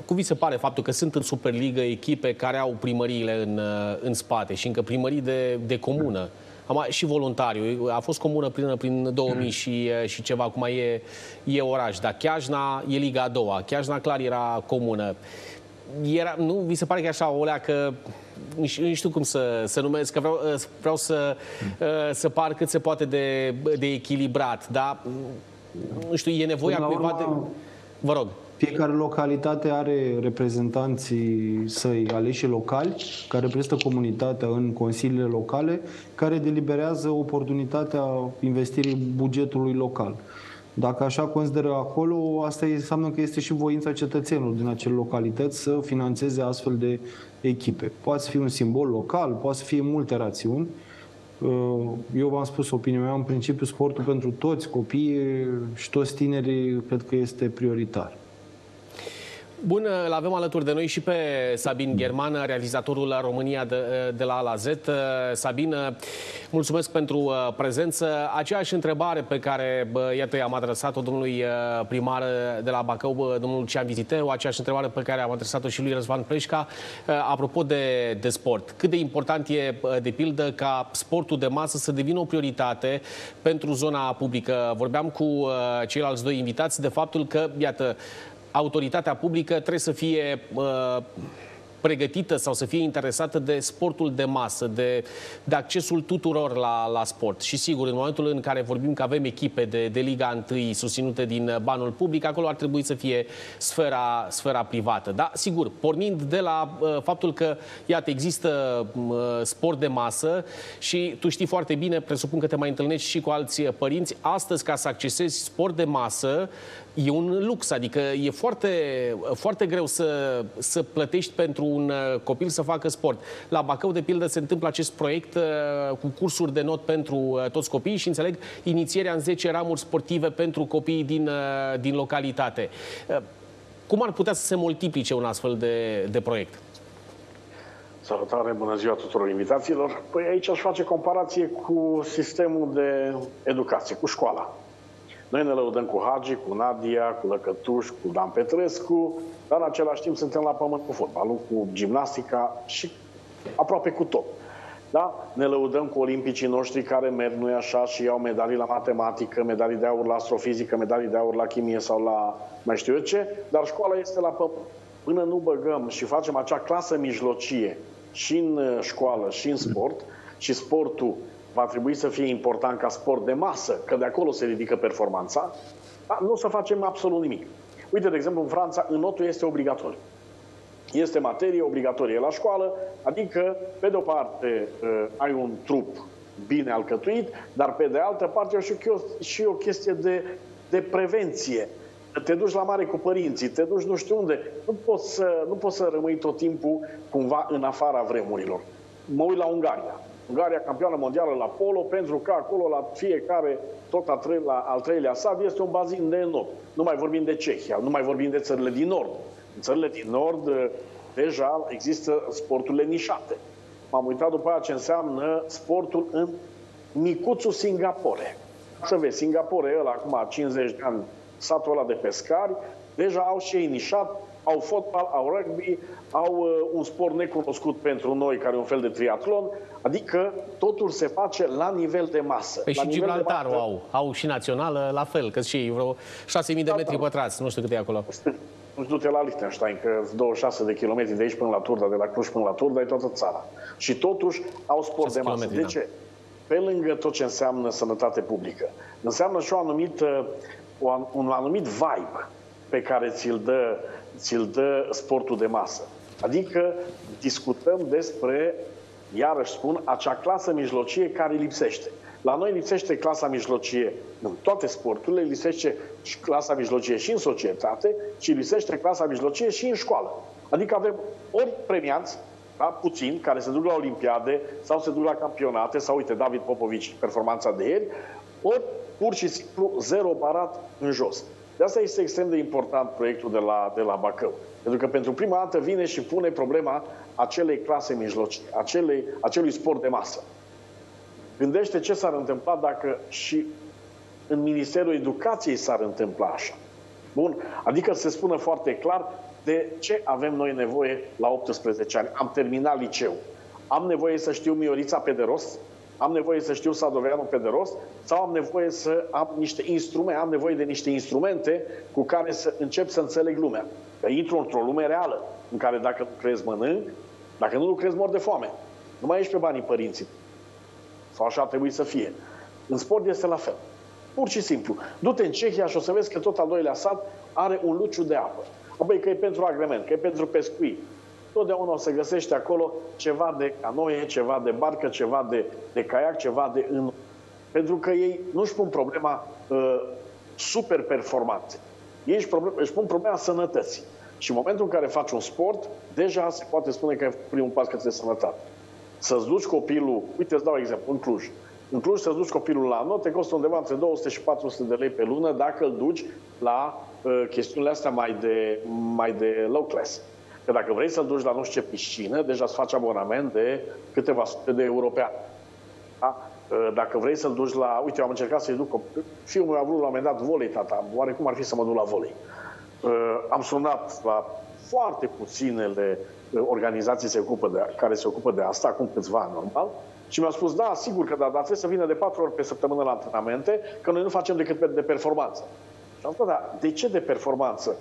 cum vi se pare faptul că sunt în Superliga echipe care au primăriile în, în spate și încă primării de, de comună. Mm am, și voluntariu. A fost comună plină prin 2000 și, și ceva, acum e, e oraș. Dar Chiajna e Liga a doua. Chiajna clar era comună. Era, nu, vi se pare că așa o leacă nu știu cum să, să numesc, că vreau, vreau să, să par cât se poate de, de echilibrat, dar nu știu, e nevoia cuiva de... Vă rog. Fiecare localitate are reprezentanții săi aleși locali, care reprezintă comunitatea în consiliile locale, care deliberează oportunitatea investirii bugetului local. Dacă așa consideră acolo, asta înseamnă că este și voința cetățenilor din acele localități să financeze astfel de echipe. Poate să fie un simbol local, poate să fie multe rațiuni. Eu v-am spus opinia mea, în principiu sportul pentru toți copiii și toți tinerii cred că este prioritar. Bun, îl avem alături de noi și pe Sabin German, realizatorul la România de, de la A la Z. Sabin, mulțumesc pentru uh, prezență. Aceeași întrebare pe care, iată, i-am adresat-o domnului uh, primar de la Bacău, domnul Lucian Viziteu, aceeași întrebare pe care am adresat-o și lui Răzvan Preșca, uh, apropo de, de sport. Cât de important e, de pildă, ca sportul de masă să devină o prioritate pentru zona publică? Vorbeam cu ceilalți doi invitați de faptul că, iată, autoritatea publică trebuie să fie uh, pregătită sau să fie interesată de sportul de masă, de, de accesul tuturor la, la sport. Și sigur, în momentul în care vorbim că avem echipe de, de Liga 1 susținute din banul public, acolo ar trebui să fie sfera, sfera privată. Da, sigur, pornind de la uh, faptul că, iată, există uh, sport de masă și tu știi foarte bine, presupun că te mai întâlnești și cu alți părinți, astăzi ca să accesezi sport de masă, e un lux, adică e foarte, foarte greu să, să plătești pentru un uh, copil să facă sport. La Bacău, de pildă, se întâmplă acest proiect uh, cu cursuri de not pentru uh, toți copiii și, înțeleg, inițierea în 10 ramuri sportive pentru copiii din, din localitate. Cum ar putea să se multiplice un astfel de, de proiect? Salutare, bună ziua tuturor invitațiilor. Păi aici aș face comparație cu sistemul de educație, cu școala. Noi ne lăudăm cu Hagi, cu Nadia, cu Lăcătuș, cu Dan Petrescu, dar în același timp suntem la pământ cu fotbalul, cu gimnastica și aproape cu tot. Da? Ne lăudăm cu olimpicii noștri care merg, nu așa, și iau medalii la matematică, medalii de aur la astrofizică, medalii de aur la chimie sau la mai știu eu ce, dar școala este la pământ. Până nu băgăm și facem acea clasă mijlocie și în uh, școală și în sport, și sportul va trebui să fie important ca sport de masă, că de acolo se ridică performanța, da? nu o să facem absolut nimic. Uite, de exemplu, în Franța, înotul este obligatoriu. Este materie obligatorie la școală, adică, pe de o parte, uh, ai un trup bine alcătuit, dar pe de altă parte și o, și o chestie de, de prevenție. Te duci la mare cu părinții, te duci nu știu unde. Nu poți, să, nu poți să rămâi tot timpul cumva în afara vremurilor. Mă uit la Ungaria. Ungaria campioană mondială la polo, pentru că acolo la fiecare, tot al, trei, la al treilea sat, este un bazin de nord. Nu mai vorbim de Cehia, nu mai vorbim de țările din nord. În țările din nord eh, deja există sporturile nișate. M-am uitat după aia ce înseamnă sportul în micuțul Singapore. Să vezi, Singapore, ăla acum 50 de ani, satul ăla de pescari, deja au și ei nișat, au fotbal, au rugby, au uh, un sport necunoscut pentru noi, care e un fel de triatlon, adică totul se face la nivel de masă. Păi la și Gibraltarul au, au și națională, la fel, că și ei vreo 6.000 de da, metri da. pătrați, nu știu cât e acolo. <laughs> Nu știu, du-te la Liechtenstein, că 26 de kilometri de aici până la Turda, de la Cluj până la Turda, e toată țara. Și totuși au sport de masă. De da. ce? Pe lângă tot ce înseamnă sănătate publică, înseamnă și o anumită, un anumit vibe pe care ți-l dă, ți-l dă sportul de masă. Adică discutăm despre, iarăși spun, acea clasă mijlocie care lipsește. La noi lipsește clasa mijlocie în toate sporturile, lipsește clasa mijlocie și în societate și lipsește clasa mijlocie și în școală. Adică avem ori premianți, da, puțin, care se duc la olimpiade sau se duc la campionate, sau uite, David Popovici, performanța de ieri, ori pur și simplu zero barat în jos. De asta este extrem de important proiectul de la, de la Bacău. Pentru că pentru prima dată vine și pune problema acelei clase mijlocii, acelei, acelui sport de masă. Gândește ce s-ar întâmpla dacă și în Ministerul Educației s-ar întâmpla așa. Bun? Adică se spune foarte clar de ce avem noi nevoie la 18 ani. Am terminat liceu. Am nevoie să știu Miorița pe de rost, am nevoie să știu Sadoveanu pe de rost sau am nevoie să am niște instrumente, am nevoie de niște instrumente cu care să încep să înțeleg lumea. Că intru într-o lume reală, în care dacă nu crezi mănânc, dacă nu lucrezi mor de foame. Nu mai ești pe banii părinții. Sau așa ar trebui să fie. În sport este la fel. Pur și simplu. Du-te în Cehia și o să vezi că tot al doilea sat are un luciu de apă. Apoi că e pentru agrement, că e pentru pescuit, totdeauna o să găsești acolo ceva de canoe, ceva de barcă, ceva de, de caiac, ceva de în... Pentru că ei nu își pun problema uh, super performanțe. Ei își, problem, își pun problema sănătății. Și în momentul în care faci un sport, deja se poate spune că e primul pas către sănătate. Să-ți duci copilul, uite, îți dau exemplu, în Cluj. În Cluj să-ți duci copilul la not, te costă undeva între 200 și 400 de lei pe lună dacă îl duci la uh, chestiunile astea mai de, mai de low class. Că dacă vrei să-l duci la nu știu ce piscină, deja îți faci abonament de câteva sute de euro pe an. Da? Ă, dacă vrei să-l duci la... Uite, eu am încercat să-i duc... Fiul meu a vrut la un moment dat volei, tata. Oare cum ar fi să mă duc la volei? Ă, am sunat la foarte puținele organizații se ocupă de, care se ocupă de asta, acum câțiva ani, normal, și mi-a spus, da, sigur că da, dar trebuie să vină de patru ori pe săptămână la antrenamente, că noi nu facem decât de performanță. Și am spus, da, de ce de performanță?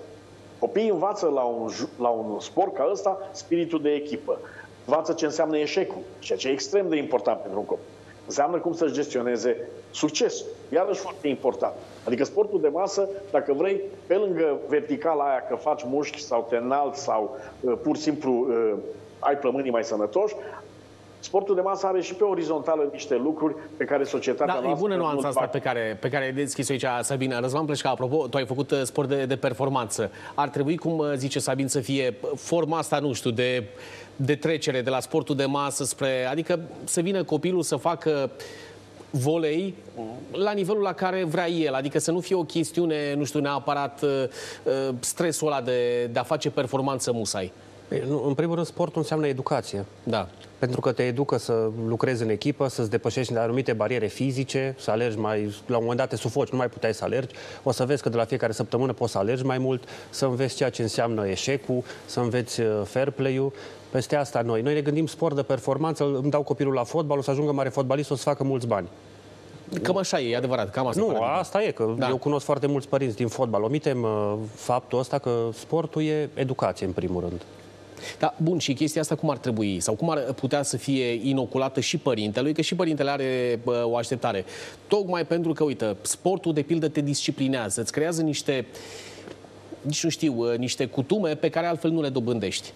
Copiii învață la un, la un sport ca ăsta spiritul de echipă. Învață ce înseamnă eșecul, ceea ce e extrem de important pentru un copil. Înseamnă cum să-și gestioneze succesul. Iarăși foarte important. Adică sportul de masă, dacă vrei, pe lângă verticala aia că faci mușchi sau te înalți sau uh, pur și simplu uh, ai plămânii mai sănătoși, Sportul de masă are și pe orizontală niște lucruri pe care societatea da, noastră... e bună nuanța asta pe care, pe care ai deschis-o aici, Sabina. Răzvan Plășca, apropo, tu ai făcut uh, sport de, de performanță. Ar trebui, cum uh, zice Sabin, să fie forma asta, nu știu, de, de trecere de la sportul de masă spre... Adică să vină copilul să facă volei la nivelul la care vrea el, adică să nu fie o chestiune, nu știu, neapărat uh, stresul ăla de, de a face performanță musai. În primul rând, sportul înseamnă educație. Da. Pentru că te educă să lucrezi în echipă, să-ți depășești anumite bariere fizice, să alergi mai... La un moment dat te sufoci, nu mai puteai să alergi. O să vezi că de la fiecare săptămână poți să alergi mai mult, să înveți ceea ce înseamnă eșecul, să înveți uh, fair play-ul. Peste asta noi. Noi ne gândim sport de performanță, îmi dau copilul la fotbal, o să ajungă mare fotbalist, o să facă mulți bani. Cam așa e, e adevărat, cam asta. Nu, asta e, că da. eu cunosc foarte mulți părinți din fotbal. Omitem uh, faptul ăsta că sportul e educație, în primul rând. Da, bun, și chestia asta cum ar trebui sau cum ar putea să fie inoculată și părintelui, că și părintele are bă, o așteptare. Tocmai pentru că, uite, sportul de pildă te disciplinează, îți creează niște, nici nu știu, uh, niște cutume pe care altfel nu le dobândești.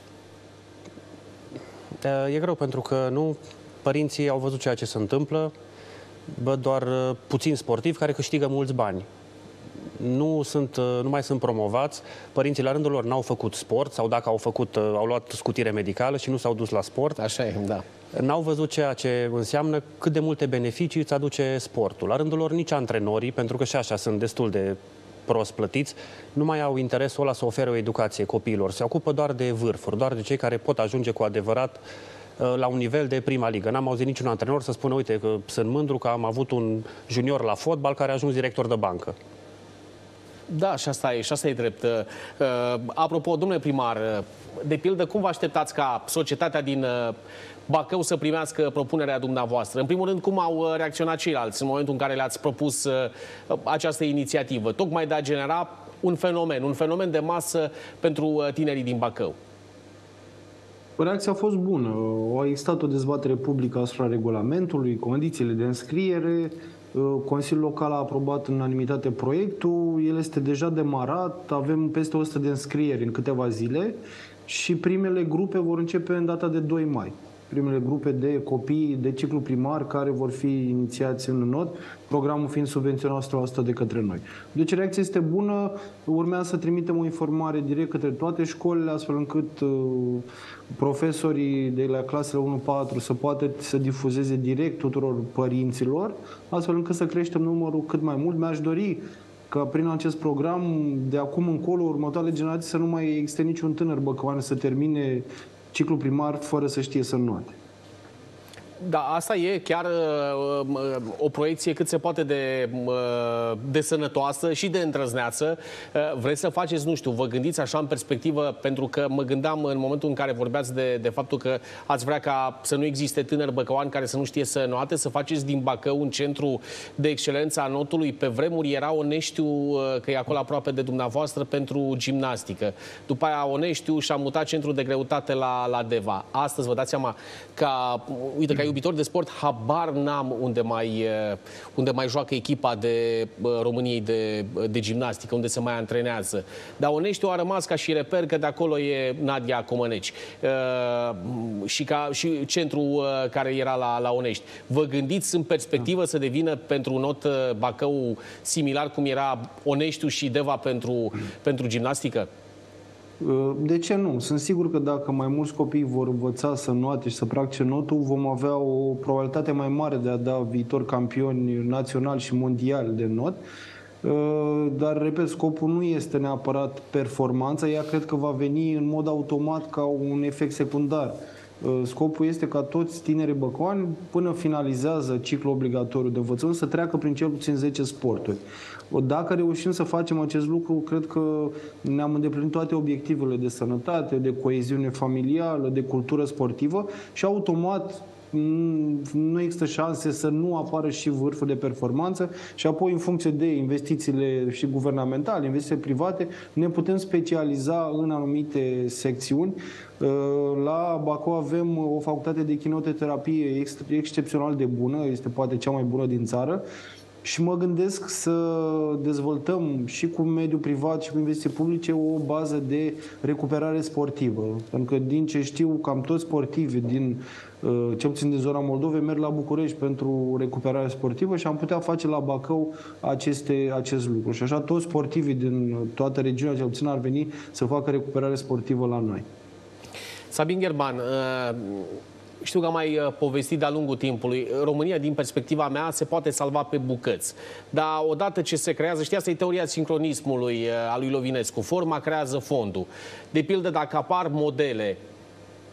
E greu pentru că nu părinții au văzut ceea ce se întâmplă, bă, doar uh, puțini sportivi care câștigă mulți bani. Nu, sunt, uh, nu mai sunt promovați, părinții la rândul lor n-au făcut sport sau dacă au făcut, uh, au luat scutire medicală și nu s-au dus la sport. Așa e, da. N-au văzut ceea ce înseamnă cât de multe beneficii îți aduce sportul. La rândul lor nici antrenorii, pentru că și așa sunt destul de prost plătiți, nu mai au interesul ăla să ofere o educație copiilor. Se ocupă doar de vârfuri, doar de cei care pot ajunge cu adevărat Uh, la un nivel de prima ligă. N-am auzit niciun antrenor să spună, uite, că sunt mândru că am avut un junior la fotbal care a ajuns director de bancă. Da, și asta e, și asta e drept. Uh, apropo, domnule primar, uh, de pildă, cum vă așteptați ca societatea din uh, Bacău să primească propunerea dumneavoastră? În primul rând, cum au uh, reacționat ceilalți în momentul în care le-ați propus uh, această inițiativă? Tocmai de a genera un fenomen, un fenomen de masă pentru uh, tinerii din Bacău. Reacția a fost bună. A existat o dezbatere publică asupra regulamentului, condițiile de înscriere, Consiliul Local a aprobat în unanimitate proiectul, el este deja demarat, avem peste 100 de înscrieri în câteva zile și primele grupe vor începe în data de 2 mai primele grupe de copii de ciclu primar care vor fi inițiați în not, programul fiind subvenționat 100% de către noi. Deci reacția este bună, urmează să trimitem o informare direct către toate școlile, astfel încât uh, profesorii de la clasele 1-4 să poată să difuzeze direct tuturor părinților, astfel încât să creștem numărul cât mai mult. Mi-aș dori ca prin acest program, de acum încolo, următoarele generații să nu mai existe niciun tânăr băcăoane să termine ciclu primar fără să știe să nuate. Da, asta e chiar uh, uh, o proiecție cât se poate de, uh, de sănătoasă și de îndrăzneață. Uh, vreți să faceți, nu știu, vă gândiți așa în perspectivă, pentru că mă gândeam în momentul în care vorbeați de, de faptul că ați vrea ca să nu existe tânări băcăoani care să nu știe să noate, să faceți din Bacău un centru de excelență a notului. Pe vremuri era Oneștiu, uh, că e acolo aproape de dumneavoastră, pentru gimnastică. După aia Oneștiu și-a mutat centrul de greutate la, la Deva. Astăzi vă dați seama că, uite, ca iubitor de sport, habar n-am unde mai, eh, unde mai joacă echipa de României de, de gimnastică, unde se mai antrenează. Dar Oneștiu a rămas ca și reper că de acolo e Nadia Comăneci uh, și, ca, și centrul uh, care era la, la Onești. Vă gândiți în perspectivă să devină pentru un not Bacău similar cum era Oneștiu și Deva pentru, pentru gimnastică? Uh, de ce nu? Sunt sigur că dacă mai mulți copii vor învăța să noate și să practice notul, vom avea o probabilitate mai mare de a da viitor campioni naționali și mondiali de not. Uh, dar, repet, scopul nu este neapărat performanța, ea cred că va veni în mod automat ca un efect secundar. Uh, scopul este ca toți tinerii băcoani, până finalizează ciclul obligatoriu de învățământ, să treacă prin cel puțin 10 sporturi. Dacă reușim să facem acest lucru, cred că ne-am îndeplinit toate obiectivele de sănătate, de coeziune familială, de cultură sportivă și automat nu există șanse să nu apară și vârful de performanță și apoi în funcție de investițiile și guvernamentale, investițiile private, ne putem specializa în anumite secțiuni. Uh, la Bacău avem o facultate de chinoterapie excepțional de bună, este poate cea mai bună din țară și mă gândesc să dezvoltăm și cu mediul privat și cu investiții publice o bază de recuperare sportivă. Pentru că din ce știu, cam toți sportivi din uh, cel puțin din zona Moldovei merg la București pentru recuperare sportivă și am putea face la Bacău aceste, acest lucru. Și așa toți sportivii din toată regiunea cel puțin ar veni să facă recuperare sportivă la noi. Sabin Gerban, uh știu că am mai uh, povestit de-a lungul timpului, România, din perspectiva mea, se poate salva pe bucăți. Dar odată ce se creează, știi, asta e teoria sincronismului uh, a lui Lovinescu, forma creează fondul. De pildă, dacă apar modele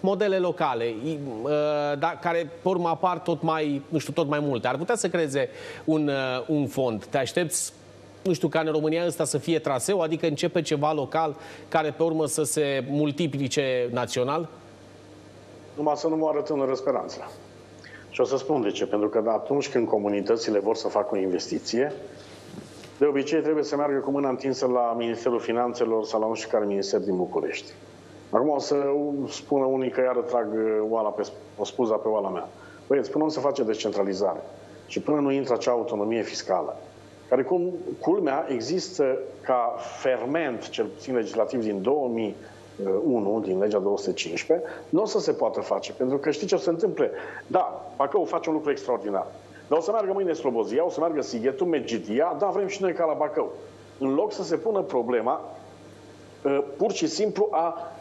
modele locale, da, care pe urmă apar tot mai, nu știu, tot mai multe. Ar putea să creeze un, un fond. Te aștepți nu știu, ca în România ăsta să fie traseu, adică începe ceva local care pe urmă să se multiplice național? Numai să nu moară tânără speranța. Și o să spun de ce. Pentru că atunci când comunitățile vor să facă o investiție, de obicei trebuie să meargă cu mâna întinsă la Ministerul Finanțelor sau la nu știu care minister din București. Acum o să spună unii că iară trag oala pe, o spuza pe oala mea. Băieți, până nu se face descentralizare și până nu intră acea autonomie fiscală, care, cum, culmea, există ca ferment, cel puțin legislativ din 2001, din legea 215, nu o să se poată face, pentru că știți ce o să se întâmple? Da, Bacău face un lucru extraordinar, dar o să meargă mâine Slobozia, o să meargă Sighetul, Megidia, da, vrem și noi ca la Bacău. În loc să se pună problema, uh, pur și simplu, a uh,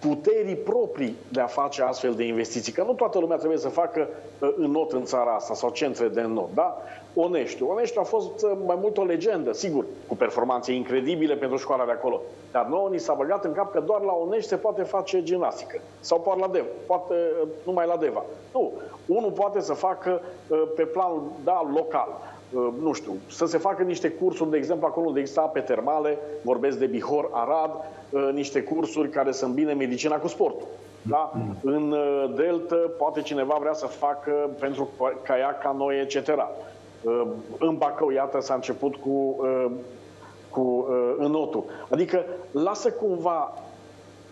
puterii proprii de a face astfel de investiții. Că nu toată lumea trebuie să facă uh, în not în țara asta sau centre de not, da? Oneștiu. Oneștiu a fost uh, mai mult o legendă, sigur, cu performanțe incredibile pentru școala de acolo. Dar nouă ni s-a băgat în cap că doar la Onești se poate face gimnastică. Sau poate la Deva. Poate uh, numai la Deva. Nu. Unul poate să facă pe plan da, local nu știu, să se facă niște cursuri, de exemplu, acolo unde există ape termale, vorbesc de Bihor, Arad, niște cursuri care să îmbine medicina cu sportul. Da? În delta, poate cineva vrea să facă pentru caiac, canoe, etc. În Bacău, iată, s-a început cu, cu înotul. Adică lasă cumva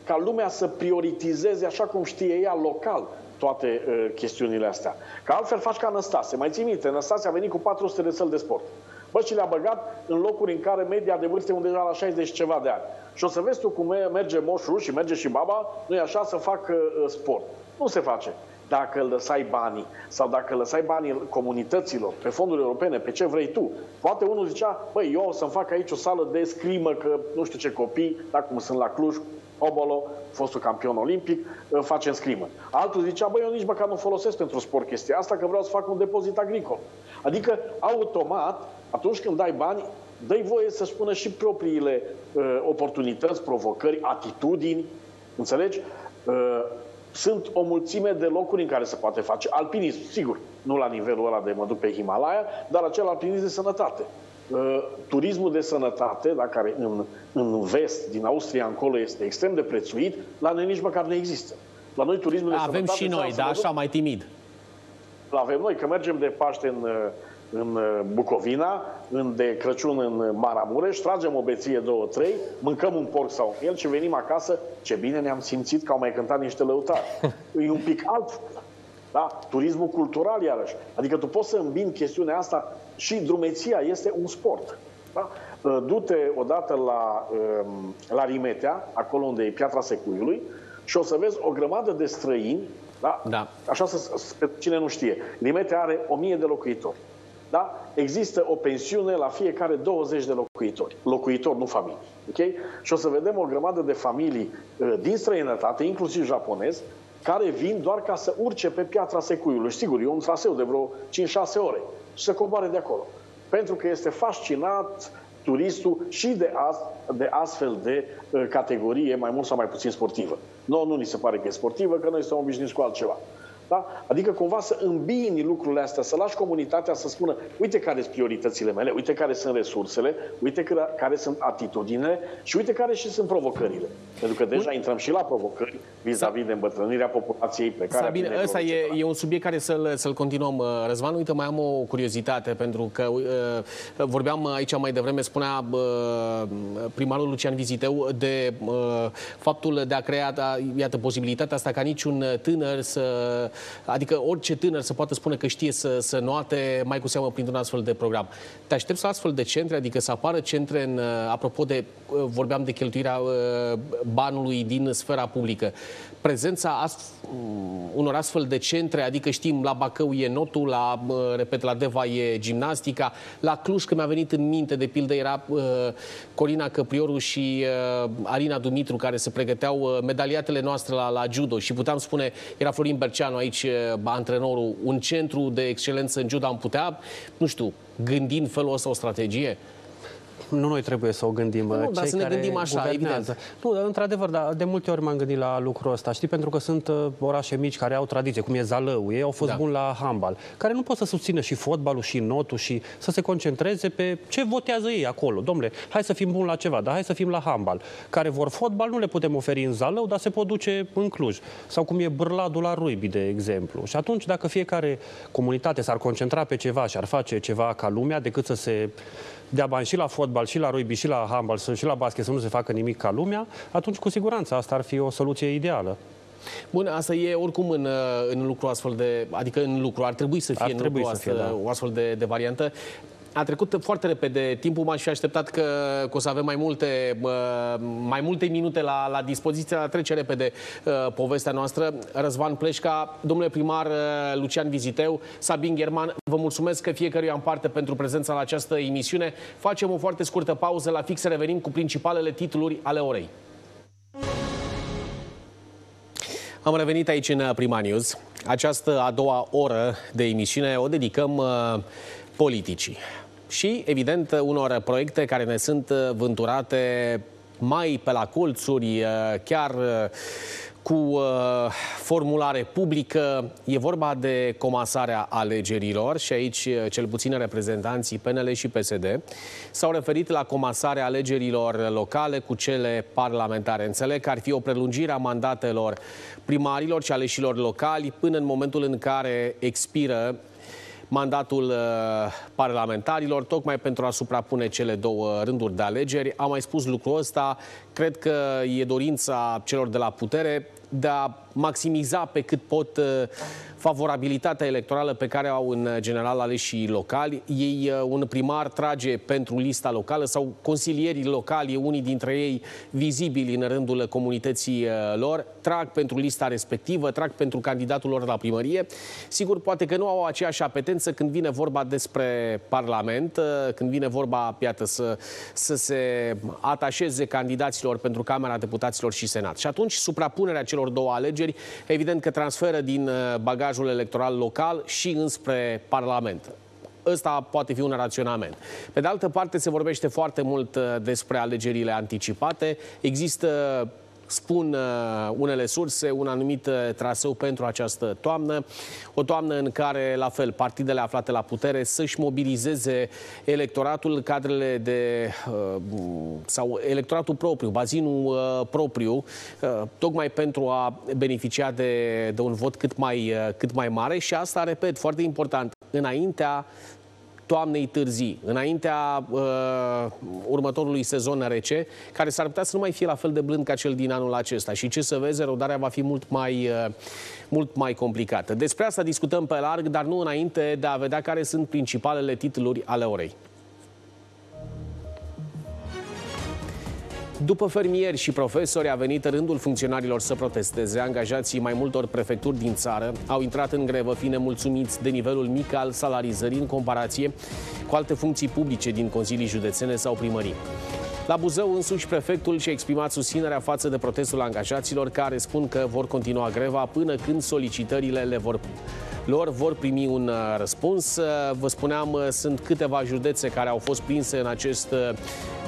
ca lumea să prioritizeze așa cum știe ea local toate uh, chestiunile astea. Că altfel faci ca Năstase. Mai ții minte, Năstase a venit cu 400 de săli de sport. Bă, și le-a băgat în locuri în care media de vârstă e undeva la 60 ceva de ani. Și o să vezi tu cum merge moșul și merge și baba, nu e așa, să facă uh, sport. Nu se face dacă lăsai banii sau dacă lăsai banii comunităților, pe fonduri europene, pe ce vrei tu. Poate unul zicea, băi, eu o să-mi fac aici o sală de scrimă, că nu știu ce copii, dacă cum sunt la Cluj, Obolo, fostul campion olimpic, face în scrimă. Altul zicea, băi, eu nici măcar nu folosesc pentru sport chestia asta, că vreau să fac un depozit agricol. Adică, automat, atunci când dai bani, dai voie să spună și propriile uh, oportunități, provocări, atitudini, înțelegi? Uh, sunt o mulțime de locuri în care se poate face alpinism, sigur, nu la nivelul ăla de mă duc pe Himalaya, dar acel alpinism de sănătate. Uh, turismul de sănătate, da, care în, în vest, din Austria încolo, este extrem de prețuit, la noi nici măcar nu există. La noi turismul de Avem sănătate... Avem și noi, dar așa mai timid. Avem noi, că mergem de Paște în, în uh, Bucovina, în de Crăciun în Maramureș, tragem o beție, două, trei, mâncăm un porc sau el și venim acasă, ce bine ne-am simțit că au mai cântat niște lăutari. <laughs> E un pic alt da? Turismul cultural, iarăși. Adică tu poți să îmbini chestiunea asta și drumeția este un sport. Da? Uh, du-te odată la, um, la Rimetea, acolo unde e piatra secuiului, și o să vezi o grămadă de străini, da? Da. așa să, pe cine nu știe, Rimetea are o mie de locuitori. Da? Există o pensiune la fiecare 20 de locuitori. Locuitori, nu familii. Okay? Și o să vedem o grămadă de familii uh, din străinătate, inclusiv japonezi, care vin doar ca să urce pe piatra secuiului. Sigur, e un traseu de vreo 5-6 ore și să coboare de acolo. Pentru că este fascinat turistul și de, as, de astfel de uh, categorie, mai mult sau mai puțin sportivă. Nu, nu ni se pare că e sportivă, că noi suntem obișnuiți cu altceva. Da? Adică cumva să îmbini lucrurile astea, să lași comunitatea să spună uite care sunt prioritățile mele, uite care sunt resursele, uite care sunt atitudinile și uite care și sunt provocările. Pentru că deja intrăm și la provocări vis-a-vis de îmbătrânirea populației, plecarea... Sabine, ăsta e, e un subiect care să-l, să-l continuăm. Uh, Răzvan, uite, mai am o curiozitate, pentru că uh, vorbeam aici mai devreme, spunea uh, primarul Lucian Viziteu de uh, faptul de a crea, da, iată, posibilitatea asta ca niciun tânăr să adică orice tânăr să poată spune că știe să, să noate, mai cu seamă printr-un astfel de program. Te aștepți la astfel de centre, adică să apară centre în, apropo de, vorbeam de cheltuirea banului din sfera publică. Prezența ast- unor astfel de centre, adică știm, la Bacău e notul, la, repet, la Deva e gimnastica, la Cluj, când mi-a venit în minte, de pildă, era uh, Corina Căprioru și uh, Arina Dumitru, care se pregăteau uh, medaliatele noastre la, la judo. Și puteam spune, era Florin Berceanu aici, uh, antrenorul, un centru de excelență în judo, am putea, nu știu, gândind felul ăsta o strategie? Nu noi trebuie să o gândim. Nu, cei dar să ne gândim așa, guvernează. evident. Nu, dar într-adevăr, dar de multe ori m-am gândit la lucrul ăsta. Știi, pentru că sunt uh, orașe mici care au tradiție, cum e Zalău, ei au fost da. buni la handbal, care nu pot să susțină și fotbalul și notul și să se concentreze pe ce votează ei acolo. Domnule, hai să fim buni la ceva, dar hai să fim la handbal. Care vor fotbal nu le putem oferi în Zalău, dar se pot duce în Cluj. Sau cum e Bârladul la Ruibi, de exemplu. Și atunci, dacă fiecare comunitate s-ar concentra pe ceva și ar face ceva ca lumea, decât să se dea bani și la fotbal, și la rugby, și la handbal, și la basket, să nu se facă nimic ca lumea, atunci cu siguranță asta ar fi o soluție ideală. Bun, asta e oricum în, în lucru astfel de, adică în lucru, ar trebui să fie ar în lucru să fie, da. o astfel de, de variantă a trecut foarte repede timpul, m-aș fi așteptat că, că o să avem mai multe, mai multe minute la, la dispoziție, la trece repede uh, povestea noastră. Răzvan Pleșca, domnule primar uh, Lucian Viziteu, Sabin German, vă mulțumesc că fiecăruia în parte pentru prezența la această emisiune. Facem o foarte scurtă pauză, la fix revenim cu principalele titluri ale orei. Am revenit aici în Prima News. Această a doua oră de emisiune o dedicăm uh, politicii și, evident, unor proiecte care ne sunt uh, vânturate mai pe la colțuri, uh, chiar uh, cu formulare publică. E vorba de comasarea alegerilor și aici cel puțin reprezentanții PNL și PSD s-au referit la comasarea alegerilor locale cu cele parlamentare. Înțeleg că ar fi o prelungire a mandatelor primarilor și aleșilor locali până în momentul în care expiră mandatul uh, parlamentarilor, tocmai pentru a suprapune cele două rânduri de alegeri. Am mai spus lucrul ăsta, cred că e dorința celor de la putere de a maximiza pe cât pot uh, favorabilitatea electorală pe care au în general aleșii locali. Ei, uh, un primar trage pentru lista locală sau consilierii locali, unii dintre ei vizibili în rândul comunității uh, lor, trag pentru lista respectivă, trag pentru candidatul lor la primărie. Sigur, poate că nu au aceeași apetență când vine vorba despre Parlament, când vine vorba, iată, să, să se atașeze candidaților pentru Camera Deputaților și Senat. Și atunci, suprapunerea celor două alegeri evident că transferă din uh, bagajul electoral local și înspre Parlament. Ăsta poate fi un raționament. Pe de altă parte, se vorbește foarte mult uh, despre alegerile anticipate. Există spun uh, unele surse, un anumit uh, traseu pentru această toamnă. O toamnă în care, la fel, partidele aflate la putere să-și mobilizeze electoratul, cadrele de, uh, sau electoratul propriu, bazinul propriu, tocmai pentru a beneficia de, de un vot cât mai, cât mai mare și asta, repet, foarte important, înaintea toamnei târzii, înaintea uh, următorului sezon rece, care s-ar putea să nu mai fie la fel de blând ca cel din anul acesta. Și ce să vezi, erodarea va fi mult mai, uh, mult mai complicată. Despre asta discutăm pe larg, dar nu înainte de a vedea care sunt principalele titluri ale orei. După fermieri și profesori a venit rândul funcționarilor să protesteze. Angajații mai multor prefecturi din țară au intrat în grevă, fiind nemulțumiți de nivelul mic al salarizării în comparație cu alte funcții publice din consilii județene sau primării. La Buzău, însuși prefectul și-a exprimat susținerea față de protestul angajaților care spun că vor continua greva până când solicitările le vor lor vor primi un uh, răspuns. Uh, vă spuneam, uh, sunt câteva județe care au fost prinse în acest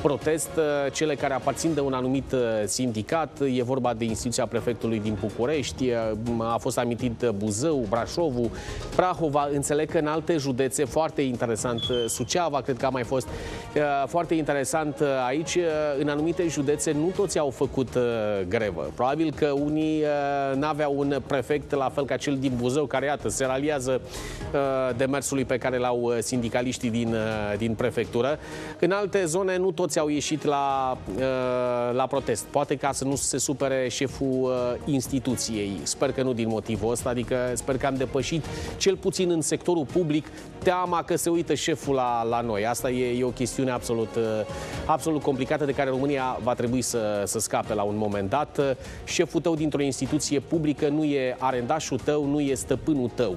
protest, cele care aparțin de un anumit sindicat. E vorba de instituția prefectului din București, a fost amintit Buzău, Brașovul, Prahova. Înțeleg că în alte județe, foarte interesant, Suceava, cred că a mai fost foarte interesant aici, în anumite județe nu toți au făcut grevă. Probabil că unii n-aveau un prefect la fel ca cel din Buzău, care, iată, se raliază demersului pe care l-au sindicaliștii din, din prefectură. În alte zone nu toți au ieșit la, la protest. Poate ca să nu se supere șeful instituției. Sper că nu din motivul ăsta, adică sper că am depășit cel puțin în sectorul public teama că se uită șeful la, la noi. Asta e, e o chestiune absolut, absolut complicată de care România va trebui să, să scape la un moment dat. Șeful tău dintr-o instituție publică nu e arendașul tău, nu e stăpânul tău.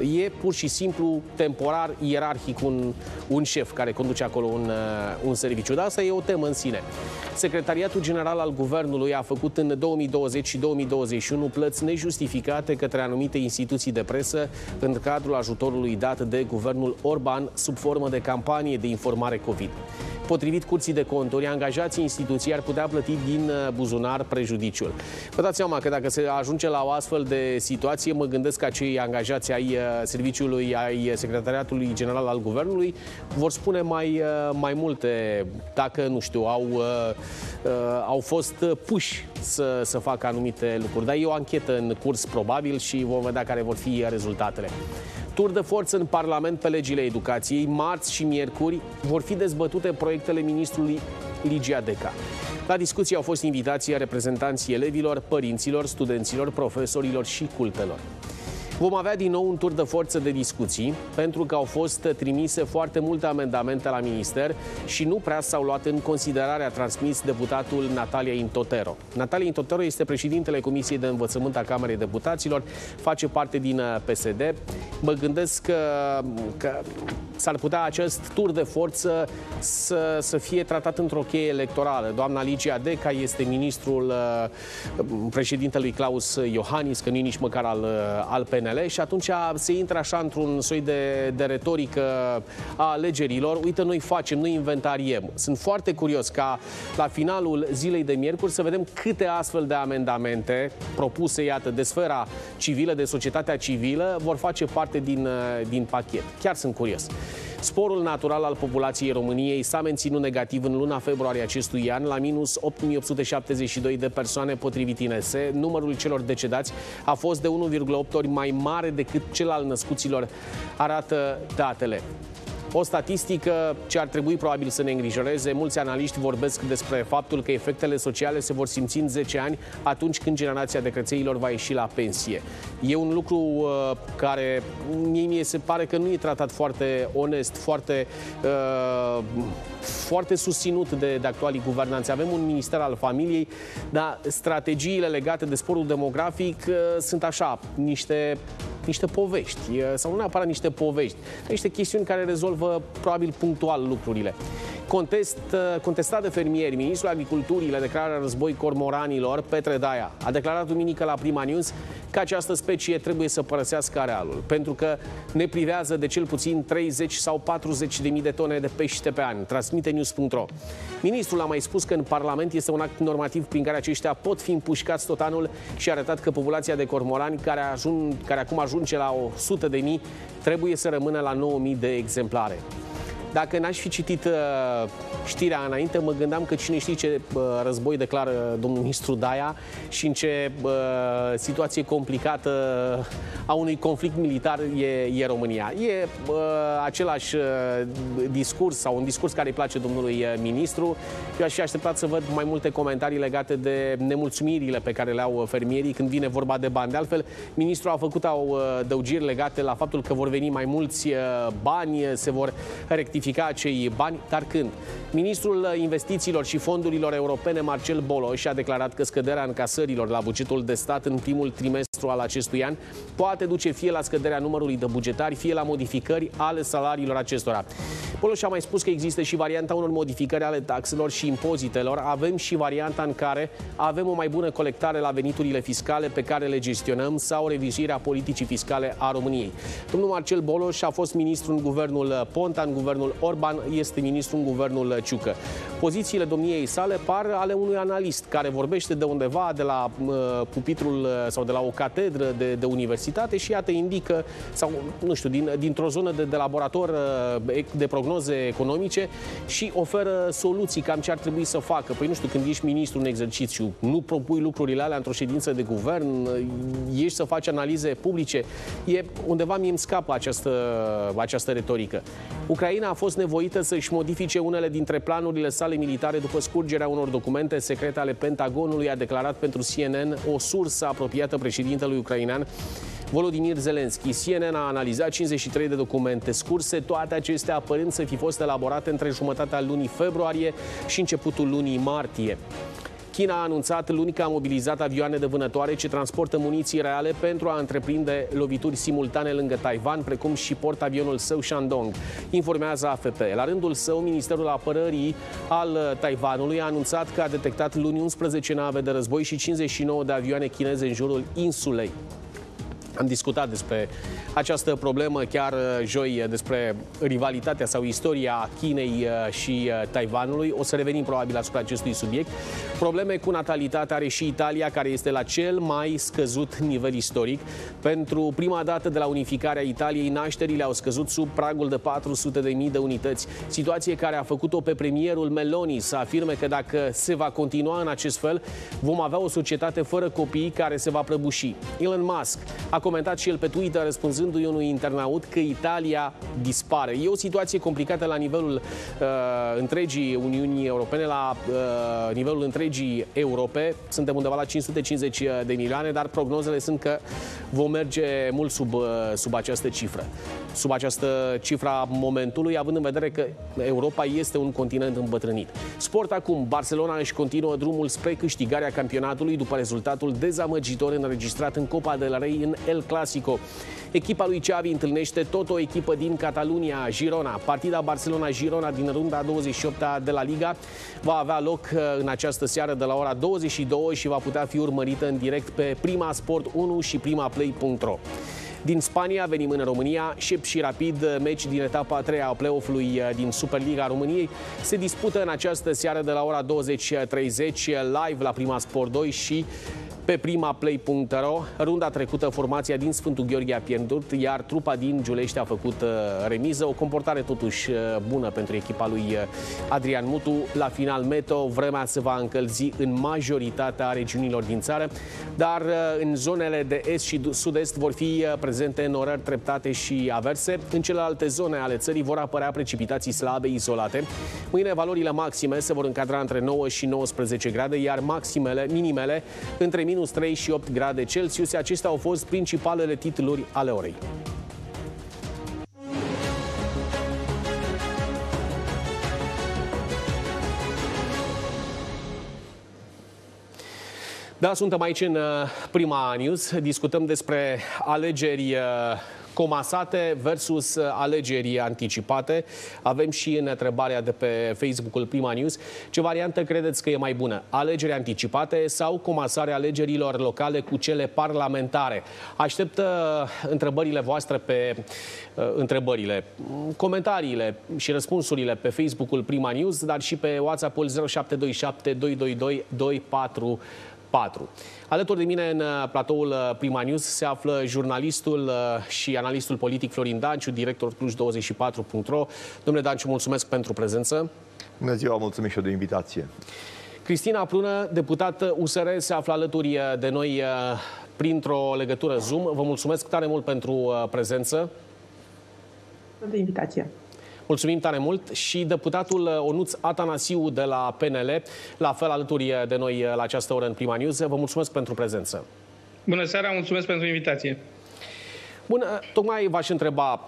E pur și simplu temporar, ierarhic un, un șef care conduce acolo un, un serviciu. Dar asta e o temă în sine. Secretariatul General al Guvernului a făcut în 2020 și 2021 plăți nejustificate către anumite instituții de presă în cadrul ajutorului dat de guvernul Orban sub formă de campanie de informare COVID. Potrivit curții de conturi, angajații instituției ar putea plăti din uh, buzunar prejudiciul. Vă dați seama că dacă se ajunge la o astfel de situație, mă gândesc că acei angajați ai uh, serviciului, ai Secretariatului General al Guvernului vor spune mai, uh, mai multe, dacă, nu știu, au, au fost puși să, să facă anumite lucruri. Dar e o anchetă în curs probabil și vom vedea care vor fi rezultatele. Tur de forță în Parlament pe legile educației. Marți și miercuri vor fi dezbătute proiectele ministrului Ligia Deca. La discuție au fost invitații reprezentanții elevilor, părinților, studenților, profesorilor și cultelor. Vom avea din nou un tur de forță de discuții, pentru că au fost trimise foarte multe amendamente la minister și nu prea s-au luat în considerare, a transmis deputatul Natalia Intotero. Natalia Intotero este președintele Comisiei de Învățământ a Camerei Deputaților, face parte din uh, PSD. Mă gândesc că, că s-ar putea acest tur de forță să, să fie tratat într-o cheie electorală. Doamna Ligia Deca este ministrul uh, președintelui Claus Iohannis, că nu e nici măcar al, uh, al PNL PNL și atunci se intră așa într-un soi de, de retorică a alegerilor. Uite, noi facem, noi inventariem. Sunt foarte curios ca la finalul zilei de miercuri să vedem câte astfel de amendamente propuse, iată, de sfera civilă, de societatea civilă, vor face parte din, din pachet. Chiar sunt curios. Sporul natural al populației României s-a menținut negativ în luna februarie acestui an la minus 8872 de persoane potrivit INSE. Numărul celor decedați a fost de 1,8 ori mai mare decât cel al născuților, arată datele. O statistică ce ar trebui probabil să ne îngrijoreze. Mulți analiști vorbesc despre faptul că efectele sociale se vor simți în 10 ani atunci când generația de cățeilor va ieși la pensie. E un lucru uh, care mie mi se pare că nu e tratat foarte onest, foarte, uh, foarte susținut de, de actualii guvernanți. Avem un minister al familiei, dar strategiile legate de sporul demografic uh, sunt așa, niște niște povești, sau nu neapărat niște povești, niște chestiuni care rezolvă probabil punctual lucrurile. Contest, contestat de fermieri, ministrul agriculturii le declară război cormoranilor, Petre Daia a declarat duminică la Prima News că această specie trebuie să părăsească arealul, pentru că ne privează de cel puțin 30 sau 40 de mii de tone de pește pe an, transmite news.ro. Ministrul a mai spus că în Parlament este un act normativ prin care aceștia pot fi împușcați tot anul și a arătat că populația de cormorani, care, ajung, care acum ajunge la 100 de mii, trebuie să rămână la 9 mii de exemplare. Dacă n-aș fi citit uh, știrea înainte, mă gândeam că cine știe ce uh, război declară domnul ministru Daia și în ce uh, situație complicată a unui conflict militar e, e România. E uh, același uh, discurs sau un discurs care îi place domnului uh, ministru. Eu aș fi așteptat să văd mai multe comentarii legate de nemulțumirile pe care le au fermierii când vine vorba de bani. De altfel, ministrul a făcut au dăugiri legate la faptul că vor veni mai mulți bani, se vor rectifica rectifica acei bani, dar când? Ministrul Investițiilor și Fondurilor Europene, Marcel Boloș, a declarat că scăderea încasărilor la bugetul de stat în primul trimestru al acestui an poate duce fie la scăderea numărului de bugetari, fie la modificări ale salariilor acestora. Boloș a mai spus că există și varianta unor modificări ale taxelor și impozitelor. Avem și varianta în care avem o mai bună colectare la veniturile fiscale pe care le gestionăm sau revizuirea politicii fiscale a României. Domnul Marcel Boloș a fost ministru în guvernul Ponta, în guvernul Orban este ministru în guvernul Ciucă. Pozițiile domniei sale par ale unui analist care vorbește de undeva de la uh, pupitrul uh, sau de la o catedră de, de universitate și iată indică, sau nu știu, din, dintr-o zonă de, de laborator uh, de prognoze economice și oferă soluții cam ce ar trebui să facă. Păi nu știu, când ești ministru în exercițiu, nu propui lucrurile alea într-o ședință de guvern, ești să faci analize publice. E undeva mi îmi scapă această, această retorică. Ucraina a fost nevoită să-și modifice unele dintre planurile sale militare după scurgerea unor documente secrete ale Pentagonului, a declarat pentru CNN o sursă apropiată președintelui ucrainean Volodymyr Zelensky. CNN a analizat 53 de documente scurse, toate acestea apărând să fi fost elaborate între jumătatea lunii februarie și începutul lunii martie. China a anunțat luni că a mobilizat avioane de vânătoare ce transportă muniții reale pentru a întreprinde lovituri simultane lângă Taiwan, precum și portavionul său Shandong, informează AFP. La rândul său, Ministerul Apărării al Taiwanului a anunțat că a detectat luni 11 nave de război și 59 de avioane chineze în jurul insulei. Am discutat despre această problemă chiar uh, joi, uh, despre rivalitatea sau istoria Chinei uh, și Taiwanului. O să revenim probabil asupra acestui subiect. Probleme cu natalitatea are și Italia, care este la cel mai scăzut nivel istoric. Pentru prima dată de la unificarea Italiei, nașterile au scăzut sub pragul de 400.000 de unități. Situație care a făcut-o pe premierul Meloni să afirme că dacă se va continua în acest fel, vom avea o societate fără copii care se va prăbuși. Elon Musk a comentat și el pe Twitter răspunzându-i unui internaut că Italia dispare. E o situație complicată la nivelul uh, întregii Uniunii Europene, la uh, nivelul întregii Europe. Suntem undeva la 550 de milioane, dar prognozele sunt că vom merge mult sub, uh, sub această cifră. Sub această cifră a momentului, având în vedere că Europa este un continent îmbătrânit. Sport acum, Barcelona își continuă drumul spre câștigarea campionatului după rezultatul dezamăgitor înregistrat în Copa de la Rey în El Clasico. Echipa lui Xavi întâlnește tot o echipă din Catalunia, Girona. Partida Barcelona-Girona din runda 28 de la Liga va avea loc uh, în această seară de la ora 22 și va putea fi urmărită în direct pe Prima Sport 1 și primaplay.ro. Din Spania venim în România, Șep și Rapid, meci din etapa a treia a play-off-ului uh, din Superliga României, se dispută în această seară de la ora 20.30 live la Prima Sport 2 și pe prima play.ro. Runda trecută, formația din Sfântul Gheorghe a pierdut, iar trupa din Giulești a făcut uh, remiză. O comportare totuși uh, bună pentru echipa lui uh, Adrian Mutu. La final meto, vremea se va încălzi în majoritatea regiunilor din țară, dar în zonele de est și sud-est vor fi prezente în orări treptate și averse. În celelalte zone ale țării vor apărea precipitații slabe izolate. Mâine valorile maxime se vor încadra între 9 și 19 grade, iar maximele, minimele între minus 3 și 8 grade Celsius. Acestea au fost principalele titluri ale orei. Da, suntem aici în uh, prima news. Discutăm despre alegeri uh, comasate versus uh, alegeri anticipate. Avem și în întrebarea de pe Facebook-ul Prima News. Ce variantă credeți că e mai bună? Alegeri anticipate sau comasarea alegerilor locale cu cele parlamentare? Aștept uh, întrebările voastre pe uh, întrebările, comentariile și răspunsurile pe Facebook-ul Prima News, dar și pe WhatsApp-ul 0727 222 24 4. Alături de mine în uh, platoul uh, Prima News se află jurnalistul uh, și analistul politic Florin Danciu, director Cluj24.ro. Domnule Danciu, mulțumesc pentru prezență. Bună ziua, mulțumesc și eu de invitație. Cristina Prună, deputată USR, se află alături de noi printr-o legătură Zoom. Vă mulțumesc tare mult pentru prezență. De invitație. Mulțumim tare mult și deputatul uh, Onuț Atanasiu de la PNL, la fel alături uh, de noi uh, la această oră în Prima News. Vă mulțumesc pentru prezență. Bună seara, mulțumesc pentru invitație. Bun, tocmai v-aș întreba,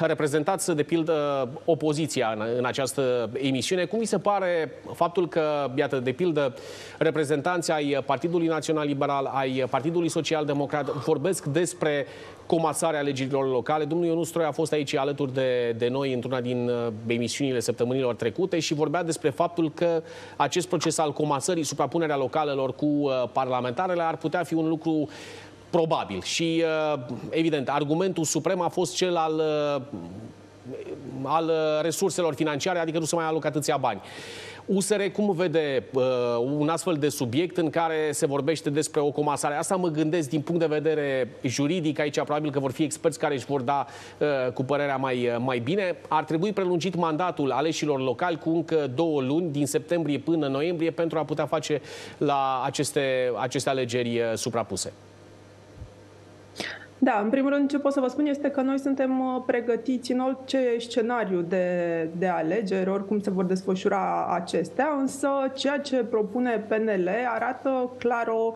reprezentați de pildă opoziția în, în această emisiune. Cum vi se pare faptul că, iată, de pildă, reprezentanții ai Partidului Național Liberal, ai Partidului Social Democrat vorbesc despre comasarea alegerilor locale. Domnul Ionus Stroi a fost aici alături de, de noi într-una din uh, emisiunile săptămânilor trecute și vorbea despre faptul că acest proces al comasării, suprapunerea localelor cu uh, parlamentarele ar putea fi un lucru probabil. Și, uh, evident, argumentul suprem a fost cel al al resurselor financiare, adică nu se mai aloc atâția bani. USR cum vede uh, un astfel de subiect în care se vorbește despre o comasare? Asta mă gândesc din punct de vedere juridic, aici probabil că vor fi experți care își vor da uh, cu părerea mai, uh, mai bine. Ar trebui prelungit mandatul aleșilor locali cu încă două luni, din septembrie până noiembrie, pentru a putea face la aceste, aceste alegeri uh, suprapuse. Da, în primul rând ce pot să vă spun este că noi suntem uh, pregătiți în orice scenariu de, de alegeri, oricum se vor desfășura acestea, însă ceea ce propune PNL arată clar o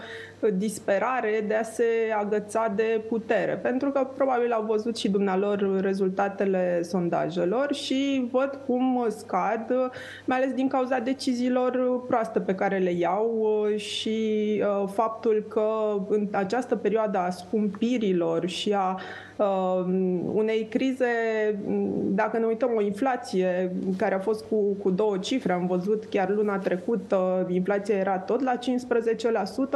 disperare de a se agăța de putere, pentru că probabil au văzut și dumnealor rezultatele sondajelor și văd cum scad, mai ales din cauza deciziilor proaste pe care le iau și uh, faptul că în această perioadă a scumpirilor și a uh, unei crize, dacă ne uităm, o inflație care a fost cu, cu două cifre, am văzut chiar luna trecută, inflația era tot la 15%,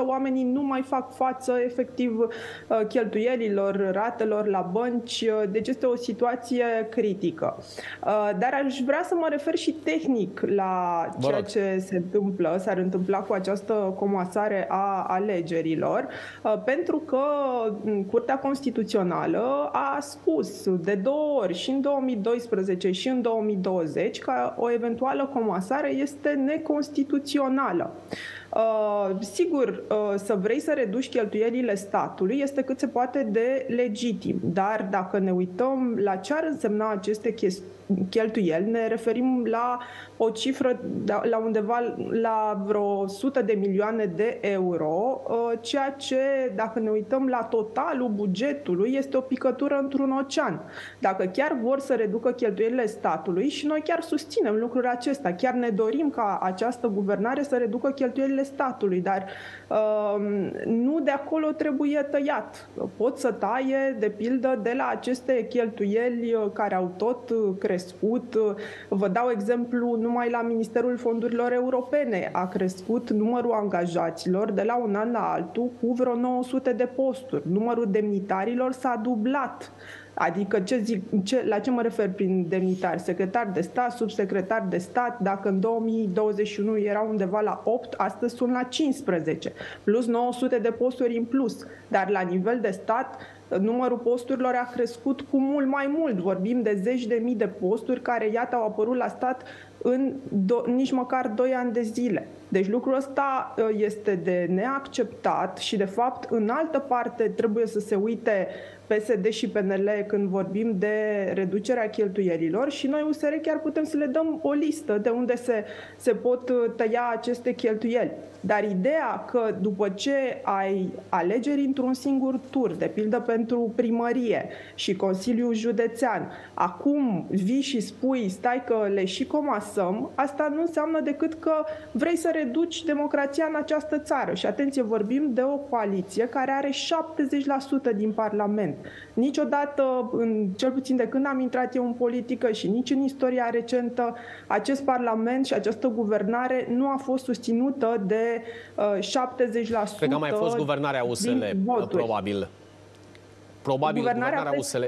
oamenii nu mai fac față efectiv uh, cheltuielilor, ratelor la bănci, uh, deci este o situație critică. Uh, dar aș vrea să mă refer și tehnic la ceea ce se întâmplă, s-ar întâmpla cu această comasare a alegerilor, pentru că Curtea Constituțională a spus de două ori, și în 2012 și în 2020, că o eventuală comasare este neconstituțională. Uh, sigur, uh, să vrei să reduci cheltuielile statului este cât se poate de legitim, dar dacă ne uităm la ce ar însemna aceste chestiuni, cheltuieli, ne referim la o cifră da, la undeva la vreo 100 de milioane de euro, uh, ceea ce, dacă ne uităm la totalul bugetului, este o picătură într-un ocean. Dacă chiar vor să reducă cheltuielile statului și noi chiar susținem lucrul acesta, chiar ne dorim ca această guvernare să reducă cheltuielile statului, dar uh, nu de acolo trebuie tăiat. Pot să taie, de pildă, de la aceste cheltuieli uh, care au tot crescut crescut. Vă dau exemplu numai la Ministerul Fondurilor Europene. A crescut numărul angajaților de la un an la altul cu vreo 900 de posturi. Numărul demnitarilor s-a dublat. Adică ce zic, ce, la ce mă refer prin demnitari? Secretar de stat, subsecretar de stat, dacă în 2021 era undeva la 8, astăzi sunt la 15, plus 900 de posturi în plus. Dar la nivel de stat, numărul posturilor a crescut cu mult mai mult. Vorbim de zeci de mii de posturi care, iată, au apărut la stat în do- nici măcar 2 ani de zile. Deci lucrul ăsta ă, este de neacceptat și, de fapt, în altă parte trebuie să se uite PSD și PNL când vorbim de reducerea cheltuielilor și noi USR chiar putem să le dăm o listă de unde se, se pot ă, tăia aceste cheltuieli. Dar ideea că după ce ai alegeri într-un singur tur, de pildă pentru primărie și Consiliul Județean, acum vii și spui, stai că le și comasăm, asta nu înseamnă decât că vrei să reduci democrația în această țară. Și atenție, vorbim de o coaliție care are 70% din Parlament. Niciodată, în, cel puțin de când am intrat eu în politică și nici în istoria recentă, acest Parlament și această guvernare nu a fost susținută de uh, 70%. Cred că a mai fost guvernarea USL, probabil. Probabil guvernarea, guvernarea USL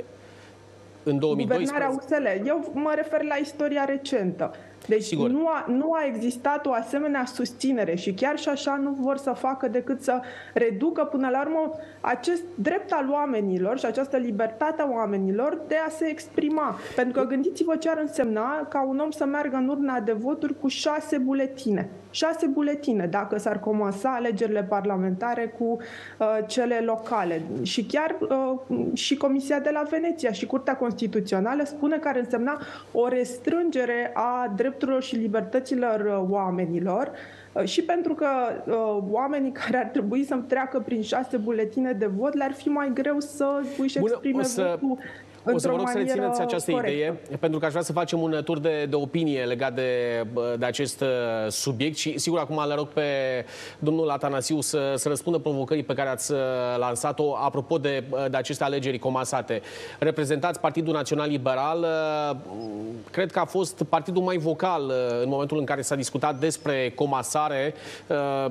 în 2012. Guvernarea USL. Eu mă refer la istoria recentă. Deci nu a, nu a existat o asemenea susținere și chiar și așa nu vor să facă decât să reducă până la urmă acest drept al oamenilor și această libertate a oamenilor de a se exprima. Pentru că gândiți-vă ce ar însemna ca un om să meargă în urna de voturi cu șase buletine. Șase buletine dacă s-ar comasa alegerile parlamentare cu uh, cele locale. Și chiar uh, și Comisia de la Veneția și Curtea Constituțională spune că ar însemna o restrângere a drepturilor drepturilor și libertăților uh, oamenilor uh, și pentru că uh, oamenii care ar trebui să treacă prin șase buletine de vot le-ar fi mai greu să își exprime Bună, să... votul o să vă rog să rețineți această corectă. idee, pentru că aș vrea să facem un tur de, de opinie legat de, de acest uh, subiect și sigur acum le rog pe domnul Atanasiu să, să răspundă provocării pe care ați uh, lansat-o apropo de, uh, de aceste alegeri comasate. Reprezentați Partidul Național Liberal, cred că a fost partidul mai vocal în momentul în care s-a discutat despre comasare,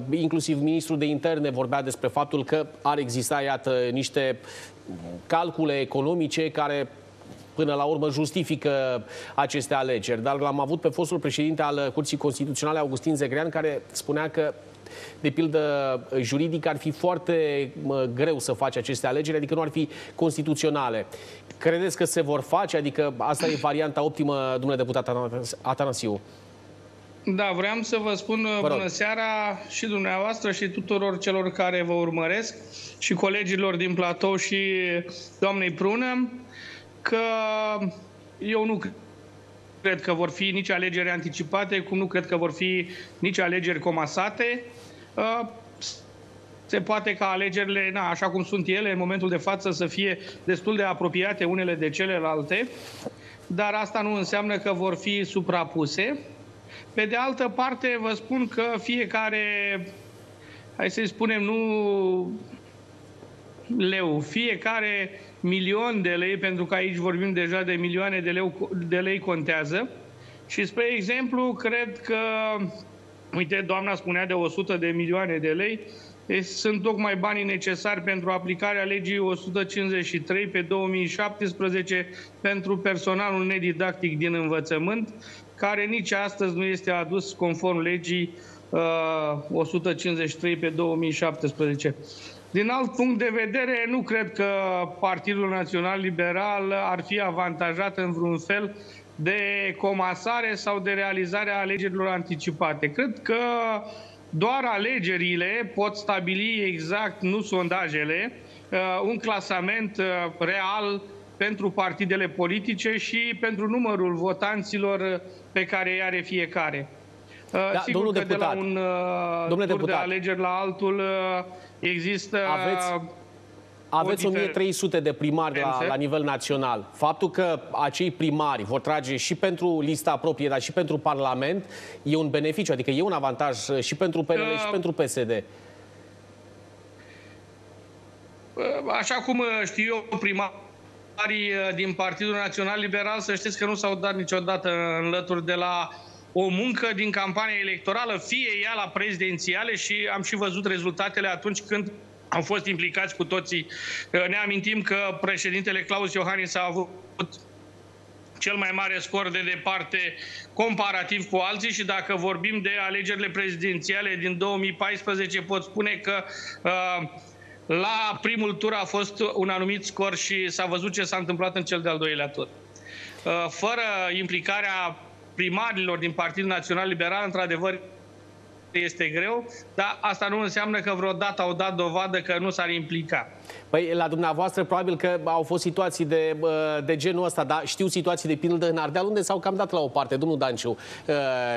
inclusiv ministrul de interne vorbea despre faptul că ar exista, iată, niște calcule economice care până la urmă justifică aceste alegeri. Dar l-am avut pe fostul președinte al Curții Constituționale, Augustin Zegrean, care spunea că de pildă juridic ar fi foarte greu să faci aceste alegeri, adică nu ar fi constituționale. Credeți că se vor face? Adică asta e varianta optimă, domnule deputat Atanasiu? Da, vreau să vă spun vă bună seara și dumneavoastră și tuturor celor care vă urmăresc și colegilor din platou și doamnei Prună că eu nu cred că vor fi nici alegeri anticipate, cum nu cred că vor fi nici alegeri comasate. Uh, se poate ca alegerile, na, așa cum sunt ele, în momentul de față să fie destul de apropiate unele de celelalte, dar asta nu înseamnă că vor fi suprapuse. Pe de altă parte, vă spun că fiecare, hai să-i spunem, nu leu, fiecare milion de lei, pentru că aici vorbim deja de milioane de lei, de lei contează. Și, spre exemplu, cred că, uite, doamna spunea de 100 de milioane de lei, sunt tocmai banii necesari pentru aplicarea legii 153 pe 2017 pentru personalul nedidactic din învățământ, care nici astăzi nu este adus conform legii uh, 153 pe 2017. Din alt punct de vedere, nu cred că Partidul Național Liberal ar fi avantajat în vreun fel de comasare sau de realizarea alegerilor anticipate. Cred că doar alegerile pot stabili exact, nu sondajele, uh, un clasament uh, real pentru partidele politice și pentru numărul votanților pe care îi are fiecare. Uh, da, Sigur că deputat, de la un tur deputat, de alegeri la altul există... Aveți, aveți 1300 de primari la, la nivel național. Faptul că acei primari vor trage și pentru lista proprie, dar și pentru Parlament, e un beneficiu, adică e un avantaj și pentru PNL uh, și pentru PSD. Așa cum știu eu, primarii uh, din Partidul Național Liberal, să știți că nu s-au dat niciodată în lături de la o muncă din campania electorală, fie ea la prezidențiale și am și văzut rezultatele atunci când au fost implicați cu toții. Ne amintim că președintele Claus Iohannis a avut cel mai mare scor de departe comparativ cu alții și dacă vorbim de alegerile prezidențiale din 2014, pot spune că uh, la primul tur a fost un anumit scor și s-a văzut ce s-a întâmplat în cel de-al doilea tur. Uh, fără implicarea primarilor din Partidul Național Liberal, într-adevăr, este greu, dar asta nu înseamnă că vreodată au dat dovadă că nu s-ar implica. Păi la dumneavoastră probabil că au fost situații de, de genul ăsta, dar știu situații de pildă în Ardeal unde s-au cam dat la o parte, domnul Danciu.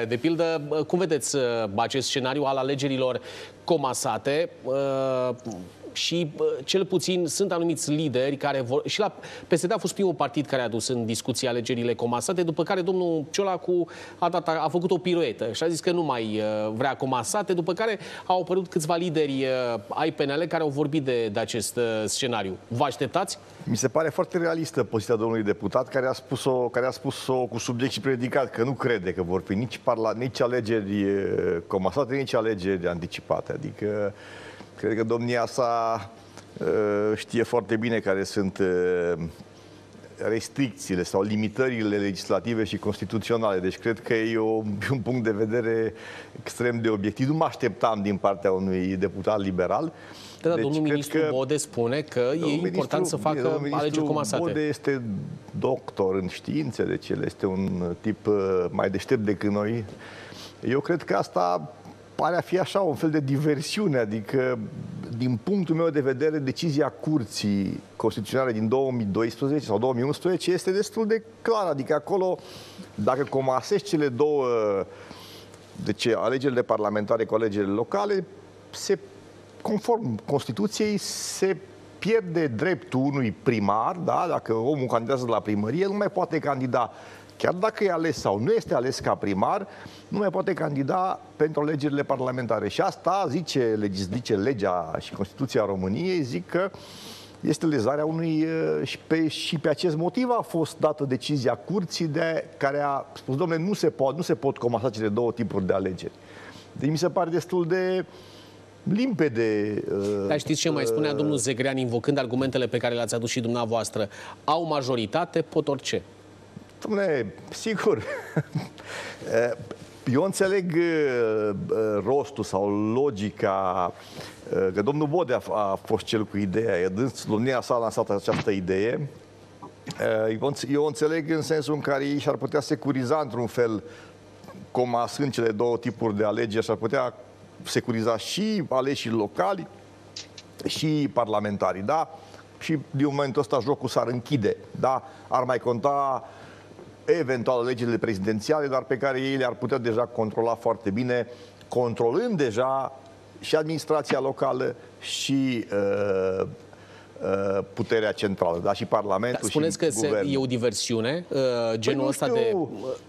De pildă, cum vedeți acest scenariu al alegerilor comasate? Și cel puțin sunt anumiți lideri care vor... Și la PSD a fost primul partid care a dus în discuție alegerile comasate, după care domnul Ciolacu a, dat, a făcut o piruetă și a zis că nu mai uh, vrea comasate, după care au apărut câțiva lideri uh, ai PNL care au vorbit de, de acest uh, scenariu. Vă așteptați? Mi se pare foarte realistă poziția domnului deputat care a spus-o, care a spus-o cu subiect și predicat că nu crede că vor fi nici, parla, nici alegeri comasate, nici alegeri anticipate. Adică Cred că domnia sa uh, știe foarte bine care sunt uh, restricțiile sau limitările legislative și constituționale. Deci cred că e, o, un punct de vedere extrem de obiectiv. Nu mă așteptam din partea unui deputat liberal. Da, da deci, domnul ministru că, Bode spune că e important să facă alegeri comasate. Bode este doctor în științe, deci el este un tip uh, mai deștept decât noi. Eu cred că asta pare a fi așa un fel de diversiune, adică din punctul meu de vedere decizia Curții Constituționale din 2012 sau 2011 este destul de clară, adică acolo dacă comasești cele două deci alegerile parlamentare cu alegerile locale, se, conform Constituției, se pierde dreptul unui primar, da? dacă omul candidează la primărie, nu mai poate candida chiar dacă e ales sau nu este ales ca primar, nu mai poate candida pentru alegerile parlamentare. Și asta zice, zice legea și Constituția României, zic că este lezarea unui... Și pe, și pe acest motiv a fost dată decizia curții de care a spus, domnule, nu se pot, nu se pot comasa cele două tipuri de alegeri. Deci mi se pare destul de limpede. Uh, Dar știți ce mai spunea uh, domnul Zegrean, invocând argumentele pe care le-ați adus și dumneavoastră? Au majoritate, pot orice. Dom'le, sigur. <laughs> Eu înțeleg uh, rostul sau logica că domnul Bodea a fost cel cu ideea, e dâns, domnia s-a lansat această idee. Eu înțeleg în sensul în care ei și-ar putea securiza într-un fel comasând cele două tipuri de alegeri, și-ar putea securiza și aleșii locali și parlamentarii, da? Și din momentul ăsta jocul s-ar închide, da? Ar mai conta eventual alegerile prezidențiale, dar pe care ei le-ar putea deja controla foarte bine, controlând deja și administrația locală și uh, uh, puterea centrală, da, și Parlamentul da, spuneți și că guvernul. e o diversiune, uh, genul păi ăsta de...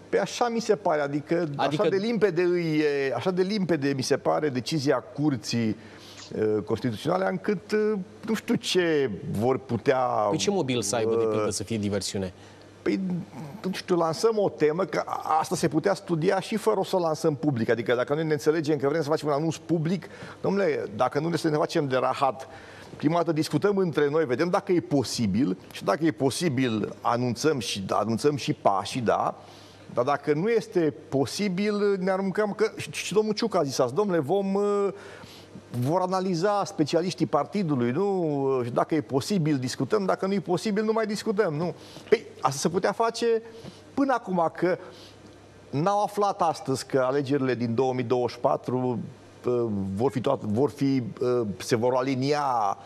Pe așa mi se pare, adică, adică... Așa, de limpede e, așa de limpede mi se pare decizia curții uh, constituționale, încât uh, nu știu ce vor putea... Păi ce mobil să aibă, de pildă, să fie diversiune? Păi, nu știu, lansăm o temă, că asta se putea studia și fără o să o lansăm public. Adică dacă noi ne înțelegem că vrem să facem un anunț public, domnule, dacă nu ne să ne facem de rahat, prima dată discutăm între noi, vedem dacă e posibil și dacă e posibil anunțăm și, da, anunțăm și pașii, da, dar dacă nu este posibil, ne aruncăm că... Și, și domnul Ciuc a zis asta, domnule, vom... Uh, vor analiza specialiștii partidului, nu? Și dacă e posibil, discutăm, dacă nu e posibil, nu mai discutăm, nu? Păi, asta se putea face până acum, că n-au aflat astăzi că alegerile din 2024 uh, vor fi, toate, vor fi uh, se vor alinia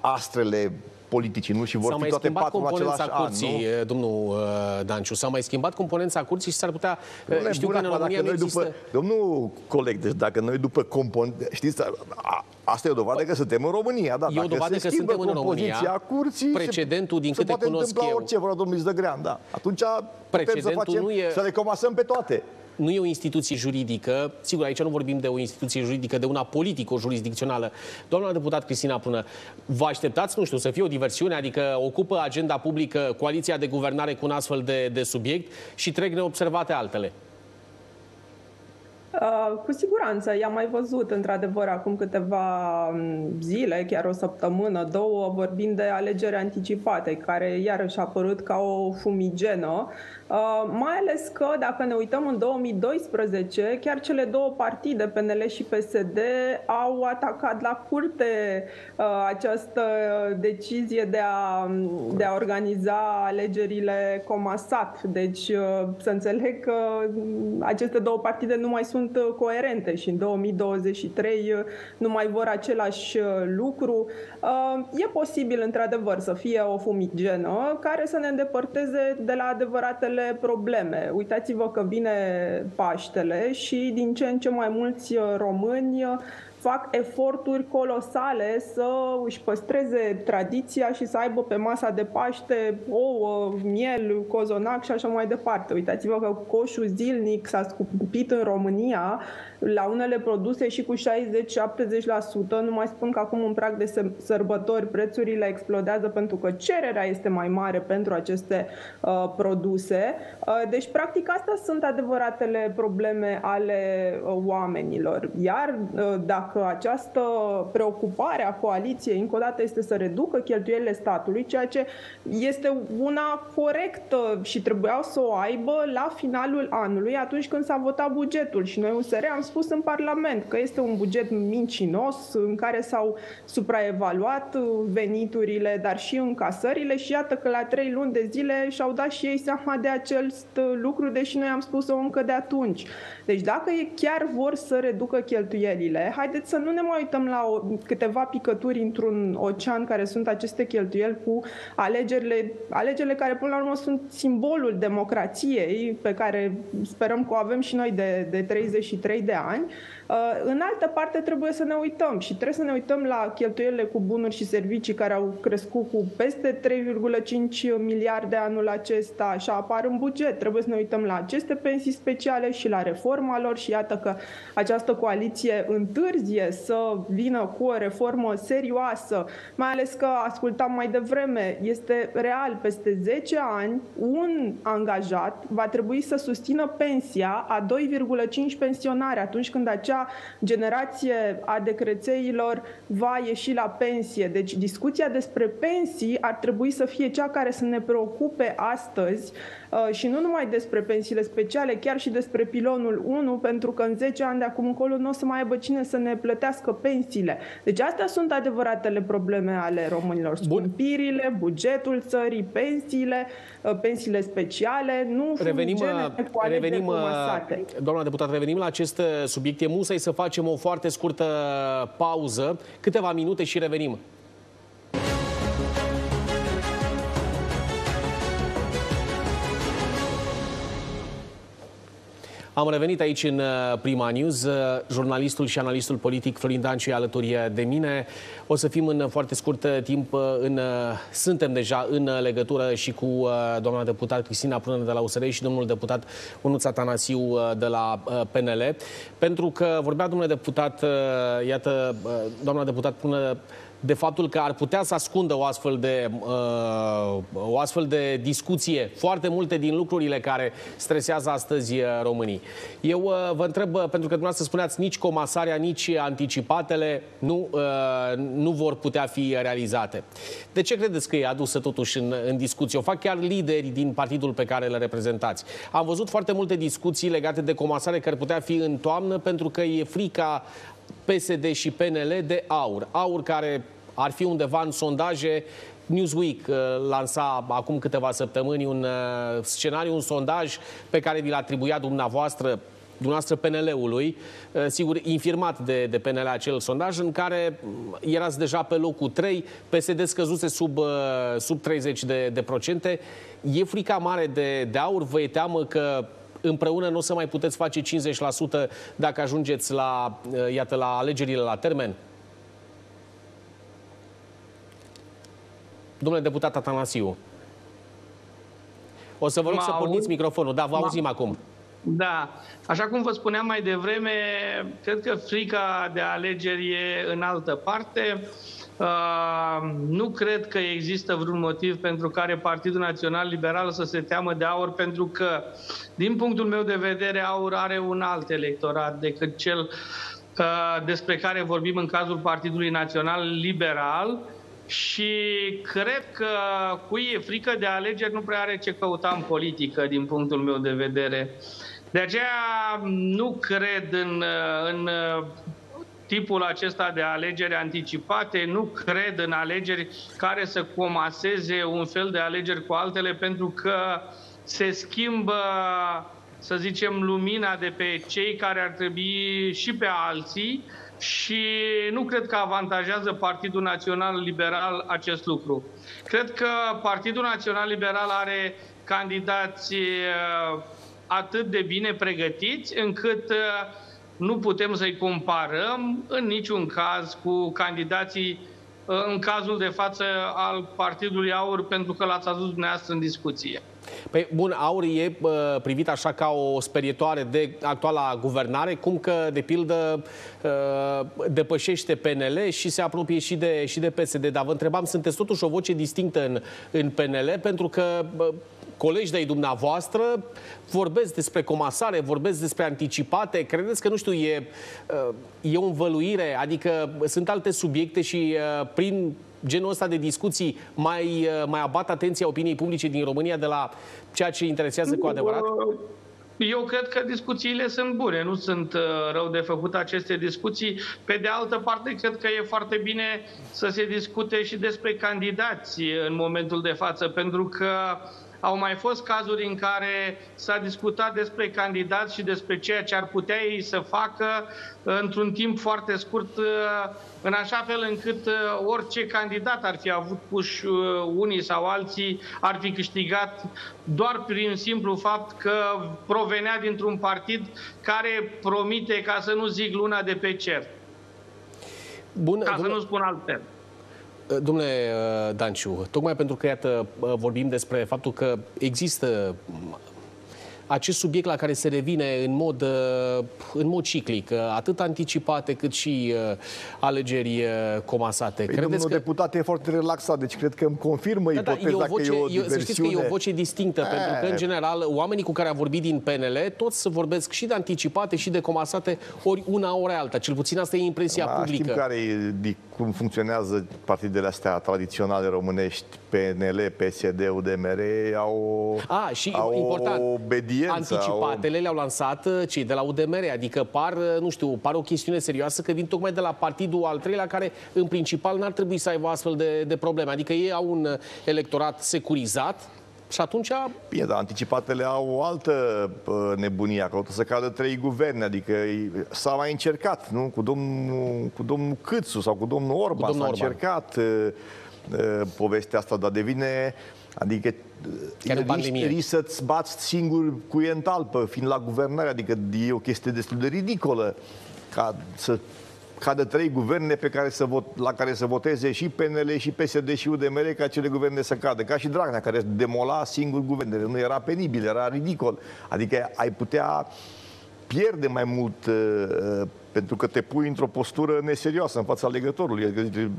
astrele politicii, nu? Și vor fi toate patru în același curții, an, nu? domnul uh, Danciu. S-a mai schimbat componența curții și s-ar putea... Domnule, știu că în România nu există... După, domnul coleg, deci dacă noi după componența... Știți, a, Asta e o dovadă că suntem în România, da. E o dovadă că suntem în România. Curții, precedentul, din se, câte se cunosc întâmpla eu... orice, vreau domnul Zdăgrean, da. Atunci putem să, facem, nu e... să le comasăm pe toate nu e o instituție juridică, sigur, aici nu vorbim de o instituție juridică, de una politico-jurisdicțională. Doamna deputat Cristina Prună, vă așteptați, nu știu, să fie o diversiune, adică ocupă agenda publică coaliția de guvernare cu un astfel de, de subiect și trec neobservate altele? Uh, cu siguranță, i-am mai văzut într-adevăr acum câteva mm, zile, chiar o săptămână, două, vorbind de alegeri anticipate, care iarăși a apărut ca o fumigenă Uh, mai ales că, dacă ne uităm în 2012, chiar cele două partide, PNL și PSD, au atacat la curte uh, această decizie de a, de a organiza alegerile comasat. Deci, uh, să înțeleg că aceste două partide nu mai sunt coerente și în 2023 nu mai vor același lucru. E posibil, într-adevăr, să fie o fumigenă care să ne îndepărteze de la adevăratele multe probleme. Uitați-vă că vine Paștele și din ce în ce mai mulți uh, români uh, fac eforturi colosale să își păstreze tradiția și să aibă pe masa de Paște ouă, miel, cozonac și așa mai departe. Uitați-vă că coșul zilnic s-a scumpit în România la unele produse și cu 60-70%. Nu mai spun că acum în prag de sărbători prețurile explodează pentru că cererea este mai mare pentru aceste uh, produse. Uh, deci, practic, astea sunt adevăratele probleme ale uh, oamenilor. Iar uh, dacă această preocupare a coaliției, încă o dată, este să reducă cheltuielile statului, ceea ce este una corectă și trebuiau să o aibă la finalul anului, atunci când s-a votat bugetul. Și noi, USR, am spus în Parlament că este un buget mincinos în care s-au supraevaluat veniturile, dar și încasările și iată că la trei luni de zile și-au dat și ei seama de acest lucru, deși noi am spus-o încă de atunci. Deci dacă ei chiar vor să reducă cheltuielile, haideți să nu ne mai uităm la o, câteva picături într-un ocean care sunt aceste cheltuieli cu alegerile, alegerile care până la urmă sunt simbolul democrației pe care sperăm că o avem și noi de, de 33 de ani. Uh, în altă parte trebuie să ne uităm și trebuie să ne uităm la cheltuielile cu bunuri și servicii care au crescut cu peste 3,5 miliarde anul acesta și apar în buget. Trebuie să ne uităm la aceste pensii speciale și la reforma lor și iată că această coaliție întârzie să vină cu o reformă serioasă, mai ales că ascultam mai devreme, este real, peste 10 ani un angajat va trebui să susțină pensia a 2,5 pensionare atunci când acea următoarea generație a decrețeilor va ieși la pensie. Deci discuția despre pensii ar trebui să fie cea care să ne preocupe astăzi uh, și nu numai despre pensiile speciale, chiar și despre pilonul 1, pentru că în 10 ani de acum încolo nu o să mai aibă cine să ne plătească pensiile. Deci astea sunt adevăratele probleme ale românilor. Scumpirile, bugetul țării, pensiile, uh, pensiile speciale, nu revenim, cu revenim, doamna deputat, revenim la acest subiect. E musai să facem o foarte scurtă pauză, câteva minute și revenim. Am revenit aici în uh, Prima News. Uh, jurnalistul și analistul politic Florin Danciu e alături de mine. O să fim în foarte scurt timp, uh, în, suntem deja în legătură și cu doamna deputat Cristina Prună de la USR și domnul deputat Unuț Atanasiu de la PNL. Pentru că vorbea domnul deputat, iată, doamna deputat Prună de faptul că ar putea să ascundă o astfel de, uh, o astfel de discuție foarte multe din lucrurile care stresează astăzi uh, românii. Eu uh, vă întreb, uh, pentru că dumneavoastră spuneați nici comasarea, nici anticipatele nu, uh, nu vor putea fi realizate. De ce credeți că e adusă totuși în, în discuție? O fac chiar lideri din partidul pe care le reprezentați. Am văzut foarte multe discuții legate de comasare care putea fi în toamnă pentru că e frica PSD și PNL de aur. Aur care ar fi undeva în sondaje Newsweek uh, lansa acum câteva săptămâni un uh, scenariu, un sondaj pe care vi l atribuia dumneavoastră dumneavoastră PNL-ului, uh, sigur, infirmat de, de PNL acel sondaj, în care erați deja pe locul 3, PSD scăzuse sub, sub 30 de, de procente. E frica mare de, de aur? Vă e teamă că împreună nu o să mai puteți face 50% dacă ajungeți la, uh, iată, la alegerile la termen? Domnule deputat Atanasiu, o să vă rog să porniți microfonul. Da, vă auzim acum. Da, așa cum vă spuneam mai devreme, cred că frica de alegeri e în altă parte. Uh, nu cred că există vreun motiv pentru care Partidul Național Liberal să se teamă de aur, pentru că, din punctul meu de vedere, aur are un alt electorat decât cel uh, despre care vorbim în cazul Partidului Național Liberal. Și cred că cui e frică de alegeri nu prea are ce căuta în politică, din punctul meu de vedere. De aceea nu cred în, în tipul acesta de alegeri anticipate, nu cred în alegeri care să comaseze un fel de alegeri cu altele, pentru că se schimbă, să zicem, lumina de pe cei care ar trebui și pe alții și nu cred că avantajează Partidul Național Liberal acest lucru. Cred că Partidul Național Liberal are candidați uh, atât de bine pregătiți încât uh, nu putem să-i comparăm în niciun caz cu candidații în cazul de față al Partidului Aur, pentru că l-ați adus dumneavoastră în discuție. Păi, bun, Aur e privit așa ca o sperietoare de actuala guvernare, cum că, de pildă, depășește PNL și se apropie și de, și de PSD. Dar vă întrebam, sunteți totuși o voce distinctă în, în PNL, pentru că colegi de-ai dumneavoastră vorbesc despre comasare, vorbesc despre anticipate. Credeți că, nu știu, e, e o învăluire? Adică sunt alte subiecte și prin genul ăsta de discuții mai, mai abat atenția opiniei publice din România de la ceea ce interesează cu adevărat? Eu cred că discuțiile sunt bune, nu sunt rău de făcut aceste discuții. Pe de altă parte, cred că e foarte bine să se discute și despre candidați în momentul de față, pentru că au mai fost cazuri în care s-a discutat despre candidați și despre ceea ce ar putea ei să facă într-un timp foarte scurt, uh, în așa fel încât uh, orice candidat ar fi avut puși uh, unii sau alții, ar fi câștigat doar prin simplu fapt că provenea dintr-un partid care promite, ca să nu zic luna de pe cer. Bun, ca bun. să nu spun altfel. Domnule uh, Danciu, tocmai pentru că, iată, uh, vorbim despre faptul că există acest subiect la care se revine în mod, uh, în mod ciclic, uh, atât anticipate cât și uh, alegeri comasate. Păi Credeți că... deputat e foarte relaxat, deci cred că îmi confirmă da, ipoteza da, e o voce, că e o diversiune. Să știți că e o voce distinctă, e... pentru că, în general, oamenii cu care a vorbit din PNL, toți vorbesc și de anticipate și de comasate, ori una, ori alta. Cel puțin asta e impresia da, publică. Știm care e, cum funcționează partidele astea tradiționale românești, PNL, PSD, UDMR, au, A, și au important, o obediență. Anticipatele au... le-au lansat uh, cei de la UDMR, adică par, uh, nu știu, par o chestiune serioasă că vin tocmai de la partidul al treilea, care în principal n-ar trebui să aibă astfel de, de probleme. Adică ei au un uh, electorat securizat, și atunci... Bine, dar anticipatele au o altă uh, nebunie, acolo să cadă trei guverne, adică s-a mai încercat, nu? Cu domnul, cu domnul Câțu sau cu domnul Orban s-a încercat uh, uh, povestea asta, dar devine... Adică risc, să-ți bați singur cu în talpă, fiind la guvernare, adică e o chestie destul de ridicolă ca să cadă trei guverne pe care să vot, la care să voteze și PNL, și PSD, și UDMR, ca cele guverne să cadă. Ca și Dragnea, care demola singur guvernele. Nu era penibil, era ridicol. Adică ai putea pierde mai mult uh, pentru că te pui într-o postură neserioasă în fața legătorului. Adică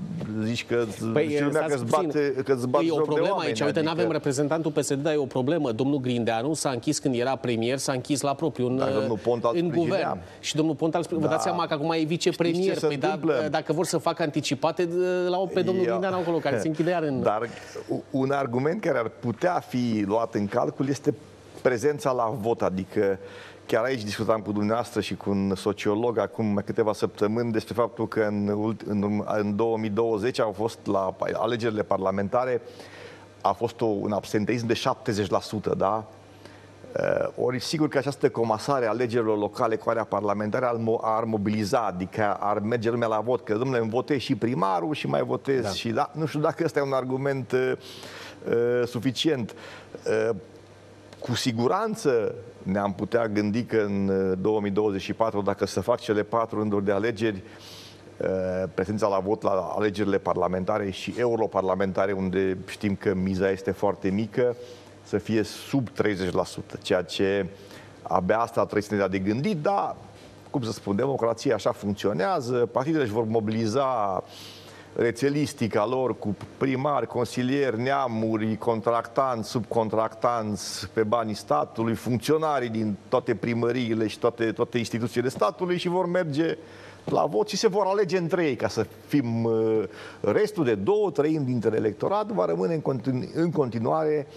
zici că păi, zici lumea că îți bate, că îți păi, e o problemă oameni, aici. Uite, adică... nu avem reprezentantul PSD, dar e o problemă. Domnul Grindeanu s-a închis când era premier, s-a închis la propriu în, în guvern. Și domnul Ponta, da. vă dați seama că acum e vicepremier. Păi da, dacă vor să facă anticipate, la o pe domnul Eu... Grindeanu acolo, care se închide iar în... Dar un argument care ar putea fi luat în calcul este prezența la vot, adică Chiar aici discutam cu dumneavoastră și cu un sociolog acum câteva săptămâni despre faptul că în, în, în 2020 au fost la alegerile parlamentare a fost o, un absenteism de 70%, da? Uh, ori sigur că această comasare a alegerilor locale cu area parlamentară ar, ar mobiliza, adică ar merge lumea la vot, că domnule, îmi votez și primarul și mai votez da. și da, nu știu dacă ăsta e un argument uh, uh, suficient. Uh, cu siguranță ne-am putea gândi că în 2024, uh, dacă să fac cele patru rânduri de alegeri, uh, prezența la vot la alegerile parlamentare și europarlamentare, unde știm că miza este foarte mică, să fie sub 30%, ceea ce abia asta trebuie să ne dea de gândit, dar, cum să spun, democrația așa funcționează, partidele își vor mobiliza rețelistica lor cu primari, consilieri, neamuri, contractanți, subcontractanți pe banii statului, funcționarii din toate primăriile și toate, toate instituțiile statului și vor merge la vot și se vor alege între ei ca să fim uh, restul de două treimi dintre electorat va rămâne în, continu- în continuare,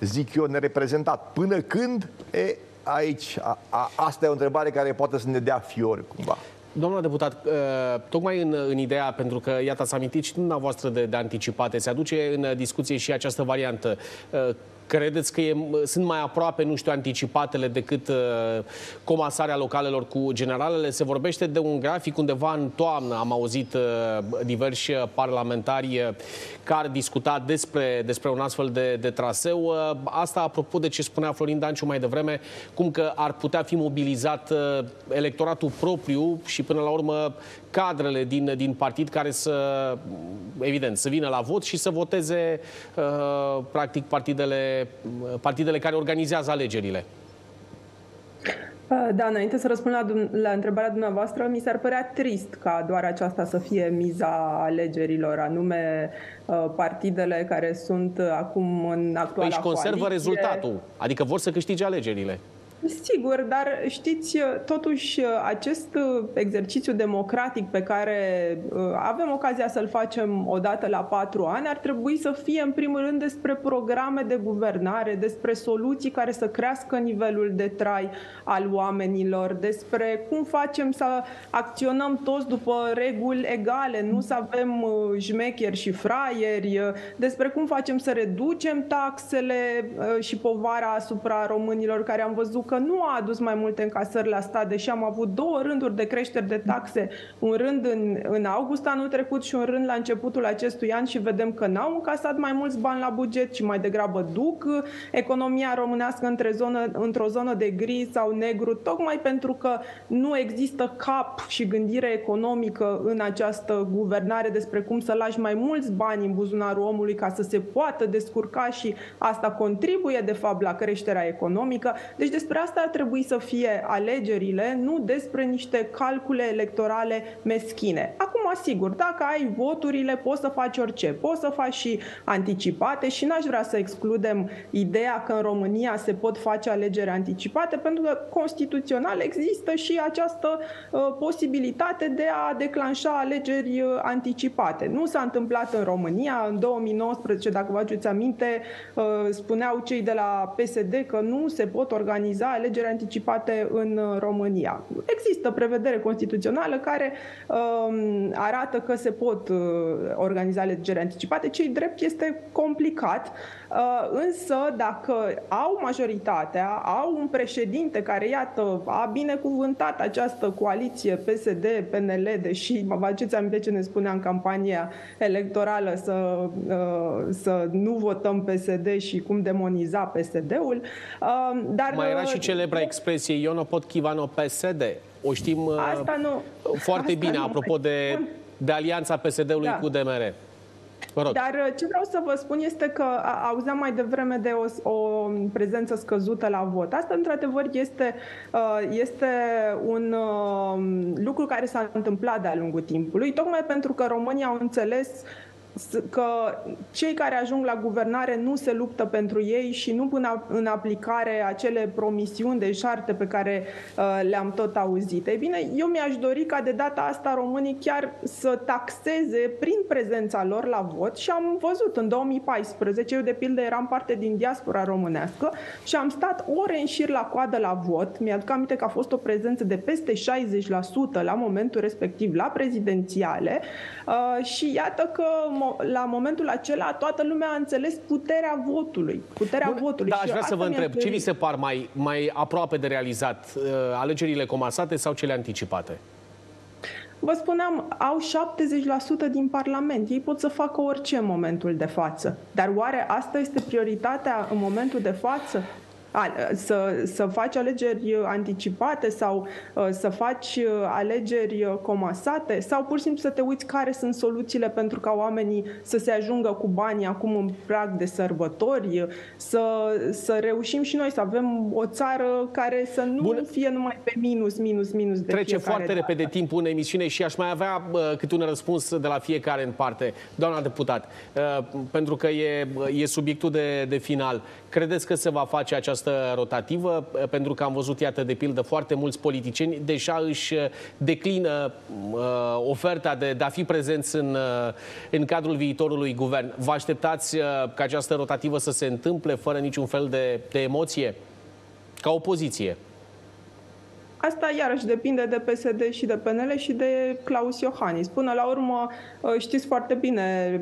zic eu, nereprezentat. Până când? E, aici, a, a, asta e o întrebare care poate să ne dea fiori cumva. Domnul deputat, uh, tocmai în, în ideea, pentru că, iată, ați amintit și dumneavoastră de, de anticipate, se aduce în discuție și această variantă. Uh, Credeți că e, sunt mai aproape, nu știu, anticipatele decât uh, comasarea localelor cu generalele? Se vorbește de un grafic undeva în toamnă. Am auzit uh, diversi parlamentari uh, care discuta despre, despre un astfel de, de traseu. Uh, asta apropo de ce spunea Florin Danciu mai devreme, cum că ar putea fi mobilizat uh, electoratul propriu și până la urmă cadrele din, din partid care să, evident, să vină la vot și să voteze uh, practic partidele, partidele care organizează alegerile. Uh, da, înainte să răspund la, la întrebarea dumneavoastră, mi s-ar părea trist ca doar aceasta să fie miza alegerilor, anume uh, partidele care sunt acum în actuala Păi și conservă coaliție. rezultatul, adică vor să câștige alegerile. Sigur, dar știți, totuși acest exercițiu democratic pe care uh, avem ocazia să-l facem odată la patru ani ar trebui să fie în primul rând despre programe de guvernare, despre soluții care să crească nivelul de trai al oamenilor, despre cum facem să acționăm toți după reguli egale, nu să avem uh, jmecheri și fraieri, uh, despre cum facem să reducem taxele și povara asupra românilor care am văzut că că nu a adus mai multe încasări la stat, deși am avut două rânduri de creșteri de taxe, un rând în, în august anul trecut și un rând la începutul acestui an și vedem că n-au încasat mai mulți bani la buget, ci mai degrabă duc economia românească între zonă, într-o zonă de gri sau negru, tocmai pentru că nu există cap și gândire economică în această guvernare despre cum să lași mai mulți bani în buzunarul omului ca să se poată descurca și asta contribuie de fapt la creșterea economică. Deci despre asta ar trebui să fie alegerile, nu despre niște calcule electorale meschine. Acum, sigur, dacă ai voturile, poți să faci orice. Poți să faci și anticipate și n-aș vrea să excludem ideea că în România se pot face alegeri anticipate, pentru că constituțional există și această uh, posibilitate de a declanșa alegeri uh, anticipate. Nu s-a întâmplat în România. În 2019, dacă vă aduceți aminte, uh, spuneau cei de la PSD că nu se pot organiza alegeri anticipate în uh, România. Există prevedere constituțională care um, arată că se pot uh, organiza alegeri anticipate. Cei drept este complicat, uh, însă dacă au majoritatea, au un președinte care, iată, a binecuvântat această coaliție PSD-PNL, deși vă aduceți aminte ce ne spunea în campania electorală să, uh, să nu votăm PSD și cum demoniza PSD-ul. Dar, Mai era și celebra expresie, eu nu pot chivano PSD. O știm Asta nu. foarte Asta bine, nu. apropo de, de alianța PSD-ului da. cu DMR. Vă rog. Dar uh, ce vreau să vă spun este că auzeam mai devreme de o, o prezență scăzută la vot. Asta, într-adevăr, este, uh, este un uh, lucru care s-a întâmplat de-a lungul timpului, tocmai pentru că România au înțeles că cei care ajung la guvernare nu se luptă pentru ei și nu pun în aplicare acele promisiuni de șarte pe care uh, le-am tot auzit. Ei bine, eu mi-aș dori ca de data asta românii chiar să taxeze prin prezența lor la vot și am văzut în 2014, eu de pildă eram parte din diaspora românească și am stat ore în șir la coadă la vot. Mi-aduc aminte că a fost o prezență de peste 60% la momentul respectiv la prezidențiale uh, și iată că la momentul acela toată lumea a înțeles puterea votului. Puterea Bun, votului. Da, aș vrea să vă întreb, ce vi se par mai, mai aproape de realizat? Uh, alegerile comasate sau cele anticipate? Vă spuneam, au 70% din Parlament. Ei pot să facă orice în momentul de față. Dar oare asta este prioritatea în momentul de față? Să, să faci alegeri anticipate sau uh, să faci uh, alegeri comasate sau pur și simplu să te uiți care sunt soluțiile pentru ca oamenii să se ajungă cu banii acum în prag de sărbători, să, să reușim și noi să avem o țară care să nu Bun. fie numai pe minus, minus, minus de Trece foarte dată. repede timpul în emisiune și aș mai avea uh, câte un răspuns de la fiecare în parte. Doamna deputat, uh, pentru că e, e subiectul de, de final, credeți că se va face această această rotativă, pentru că am văzut, iată, de pildă, foarte mulți politicieni deja își declină uh, oferta de, de a fi prezenți în, uh, în cadrul viitorului guvern. Vă așteptați uh, ca această rotativă să se întâmple fără niciun fel de, de emoție? Ca opoziție? Asta iarăși depinde de PSD și de PNL și de Claus Iohannis. Până la urmă, ă, știți foarte bine,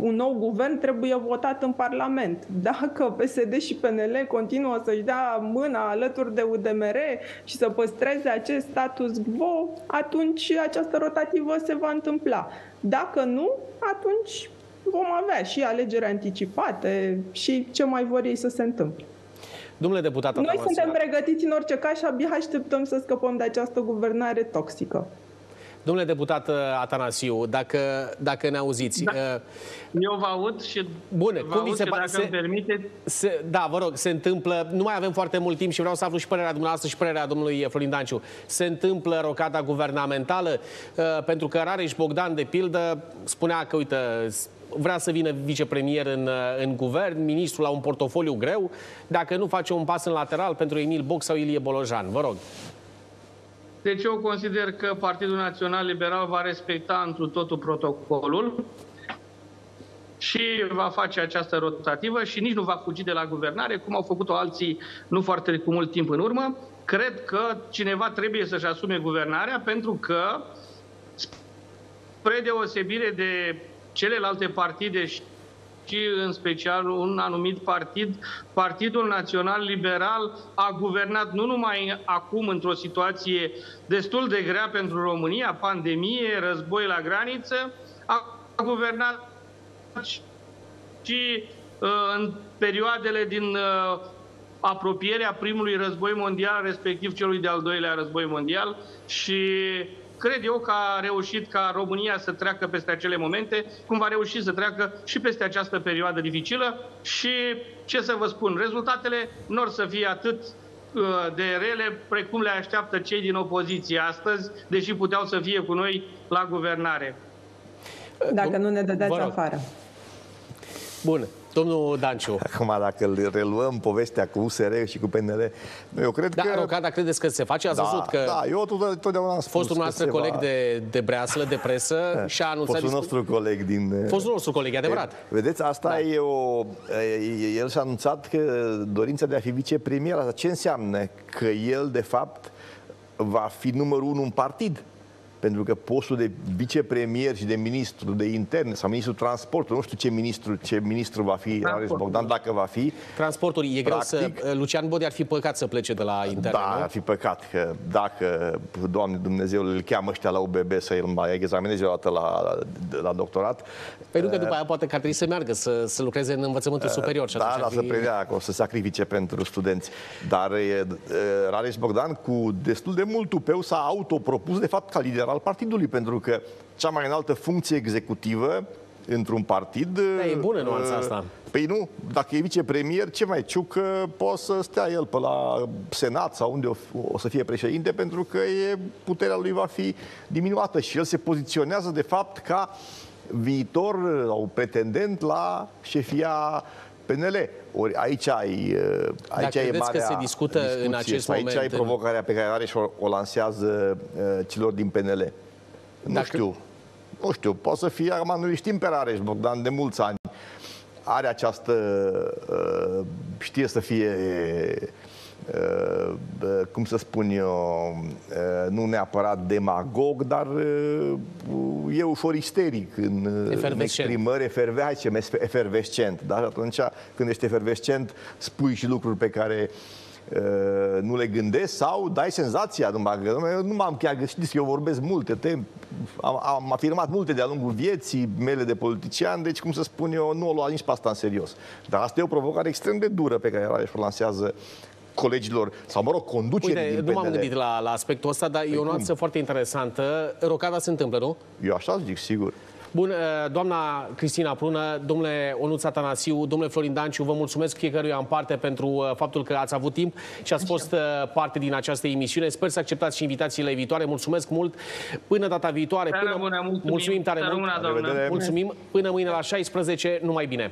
un nou guvern trebuie votat în Parlament. Dacă PSD și PNL continuă să-și dea mâna alături de UDMR și să păstreze acest status quo, atunci această rotativă se va întâmpla. Dacă nu, atunci vom avea și alegeri anticipate și ce mai vor ei să se întâmple. Domnule deputat Noi Atanasia. suntem pregătiți în orice caz și abia așteptăm să scăpăm de această guvernare toxică. Domnule deputat uh, Atanasiu, dacă, dacă ne auziți... Da. Uh, Eu vă aud și Bune, vă cum vi se pare? Se, permite... se, da, vă rog, se întâmplă... Nu mai avem foarte mult timp și vreau să aflu și părerea dumneavoastră și părerea domnului Florin Danciu. Se întâmplă rocada guvernamentală? Uh, pentru că Rareș Bogdan, de pildă, spunea că, uite, vrea să vină vicepremier în, în guvern, ministrul la un portofoliu greu, dacă nu face un pas în lateral pentru Emil Boc sau Ilie Bolojan. Vă rog. Deci eu consider că Partidul Național Liberal va respecta întru totul protocolul și va face această rotativă și nici nu va fugi de la guvernare, cum au făcut-o alții nu foarte cu mult timp în urmă. Cred că cineva trebuie să-și asume guvernarea pentru că, spre deosebire de celelalte partide și în special un anumit partid, Partidul Național Liberal, a guvernat nu numai acum într-o situație destul de grea pentru România, pandemie, război la graniță, a guvernat și uh, în perioadele din uh, apropierea primului război mondial, respectiv celui de-al doilea război mondial și cred eu că a reușit ca România să treacă peste acele momente, cum va reuși să treacă și peste această perioadă dificilă și ce să vă spun, rezultatele nu or să fie atât uh, de rele precum le așteaptă cei din opoziție astăzi, deși puteau să fie cu noi la guvernare. Dacă nu ne dădeați afară. Bun. Domnul Danciu. Acum, dacă îl reluăm povestea cu USR și cu PNL, eu cred da, că... Rocada, credeți că se face? Ați da, văzut că... Da, eu totdeauna am spus Fostul noastră coleg va... de, de breaslă, de presă, <laughs> și-a anunțat... Fostul nostru coleg din... Fostul nostru coleg, adevărat. Vedeți, asta da. e o... El și-a anunțat că dorința de a fi vicepremier, asta ce înseamnă? Că el, de fapt, va fi numărul unu în partid pentru că postul de vicepremier și de ministru de interne sau ministru transportului, nu știu ce ministru, ce ministru va fi Rareș Bogdan, dacă va fi. Transportul, e greu să... Lucian Bode ar fi păcat să plece de la interne, Da, nu? ar fi păcat că dacă, Doamne Dumnezeu, îl cheamă ăștia la UBB să îl mai examineze o dată la, la doctorat. Pentru că după aia poate că ar trebui să meargă, să, să lucreze în învățământul superior. Și da, da, fi... să predea, o să sacrifice pentru studenți. Dar e, Rareș Bogdan, cu destul de mult tupeu, s-a autopropus, de fapt, ca lider al partidului, pentru că cea mai înaltă funcție executivă într-un partid... Da, e bună nuanța asta. Păi nu, dacă e vicepremier, ce mai ciucă, poate să stea el pe la Senat sau unde o, o să fie președinte, pentru că e, puterea lui va fi diminuată și el se poziționează, de fapt, ca viitor sau pretendent la șefia PNL. Ori aici ai, aici Dar e marea că se discută discuție. în acest aici moment... ai provocarea pe care are și o, o lansează uh, celor din PNL. Nu Dacă... știu. Nu știu, poate să fie, acum nu știm pe Rareș Bogdan de mulți ani. Are această, uh, știe să fie Uh, cum să spun eu, uh, nu neapărat demagog, dar uh, e ușor isteric în exprimări, eferve, hai ce efervescent. Da? Și atunci când ești efervescent, spui și lucruri pe care nu le gândesc sau dai senzația, nu m-am chiar găsit, eu vorbesc multe, te, am, am afirmat multe de-a lungul vieții mele de politician, deci, cum să spun eu, nu o lua nici pe asta în serios. Dar asta e o provocare extrem de dură pe care Rareș o lansează colegilor, sau mă rog, conducerii Uite, din nu PNL. m-am gândit la, la aspectul ăsta, dar păi e o nuanță foarte interesantă. Rocada se întâmplă, nu? Eu așa zic, sigur. Bun, doamna Cristina Prună, domnule Onuț Atanasiu, domnule Florin Danciu, vă mulțumesc fiecăruia în parte pentru faptul că ați avut timp și ați fost parte din această emisiune. Sper să acceptați și invitațiile viitoare. Mulțumesc mult. Până data viitoare. Până... Bună, mulțumim. mulțumim tare mult. Mulțumim. Mulțumim. Până mâine la 16. Numai bine.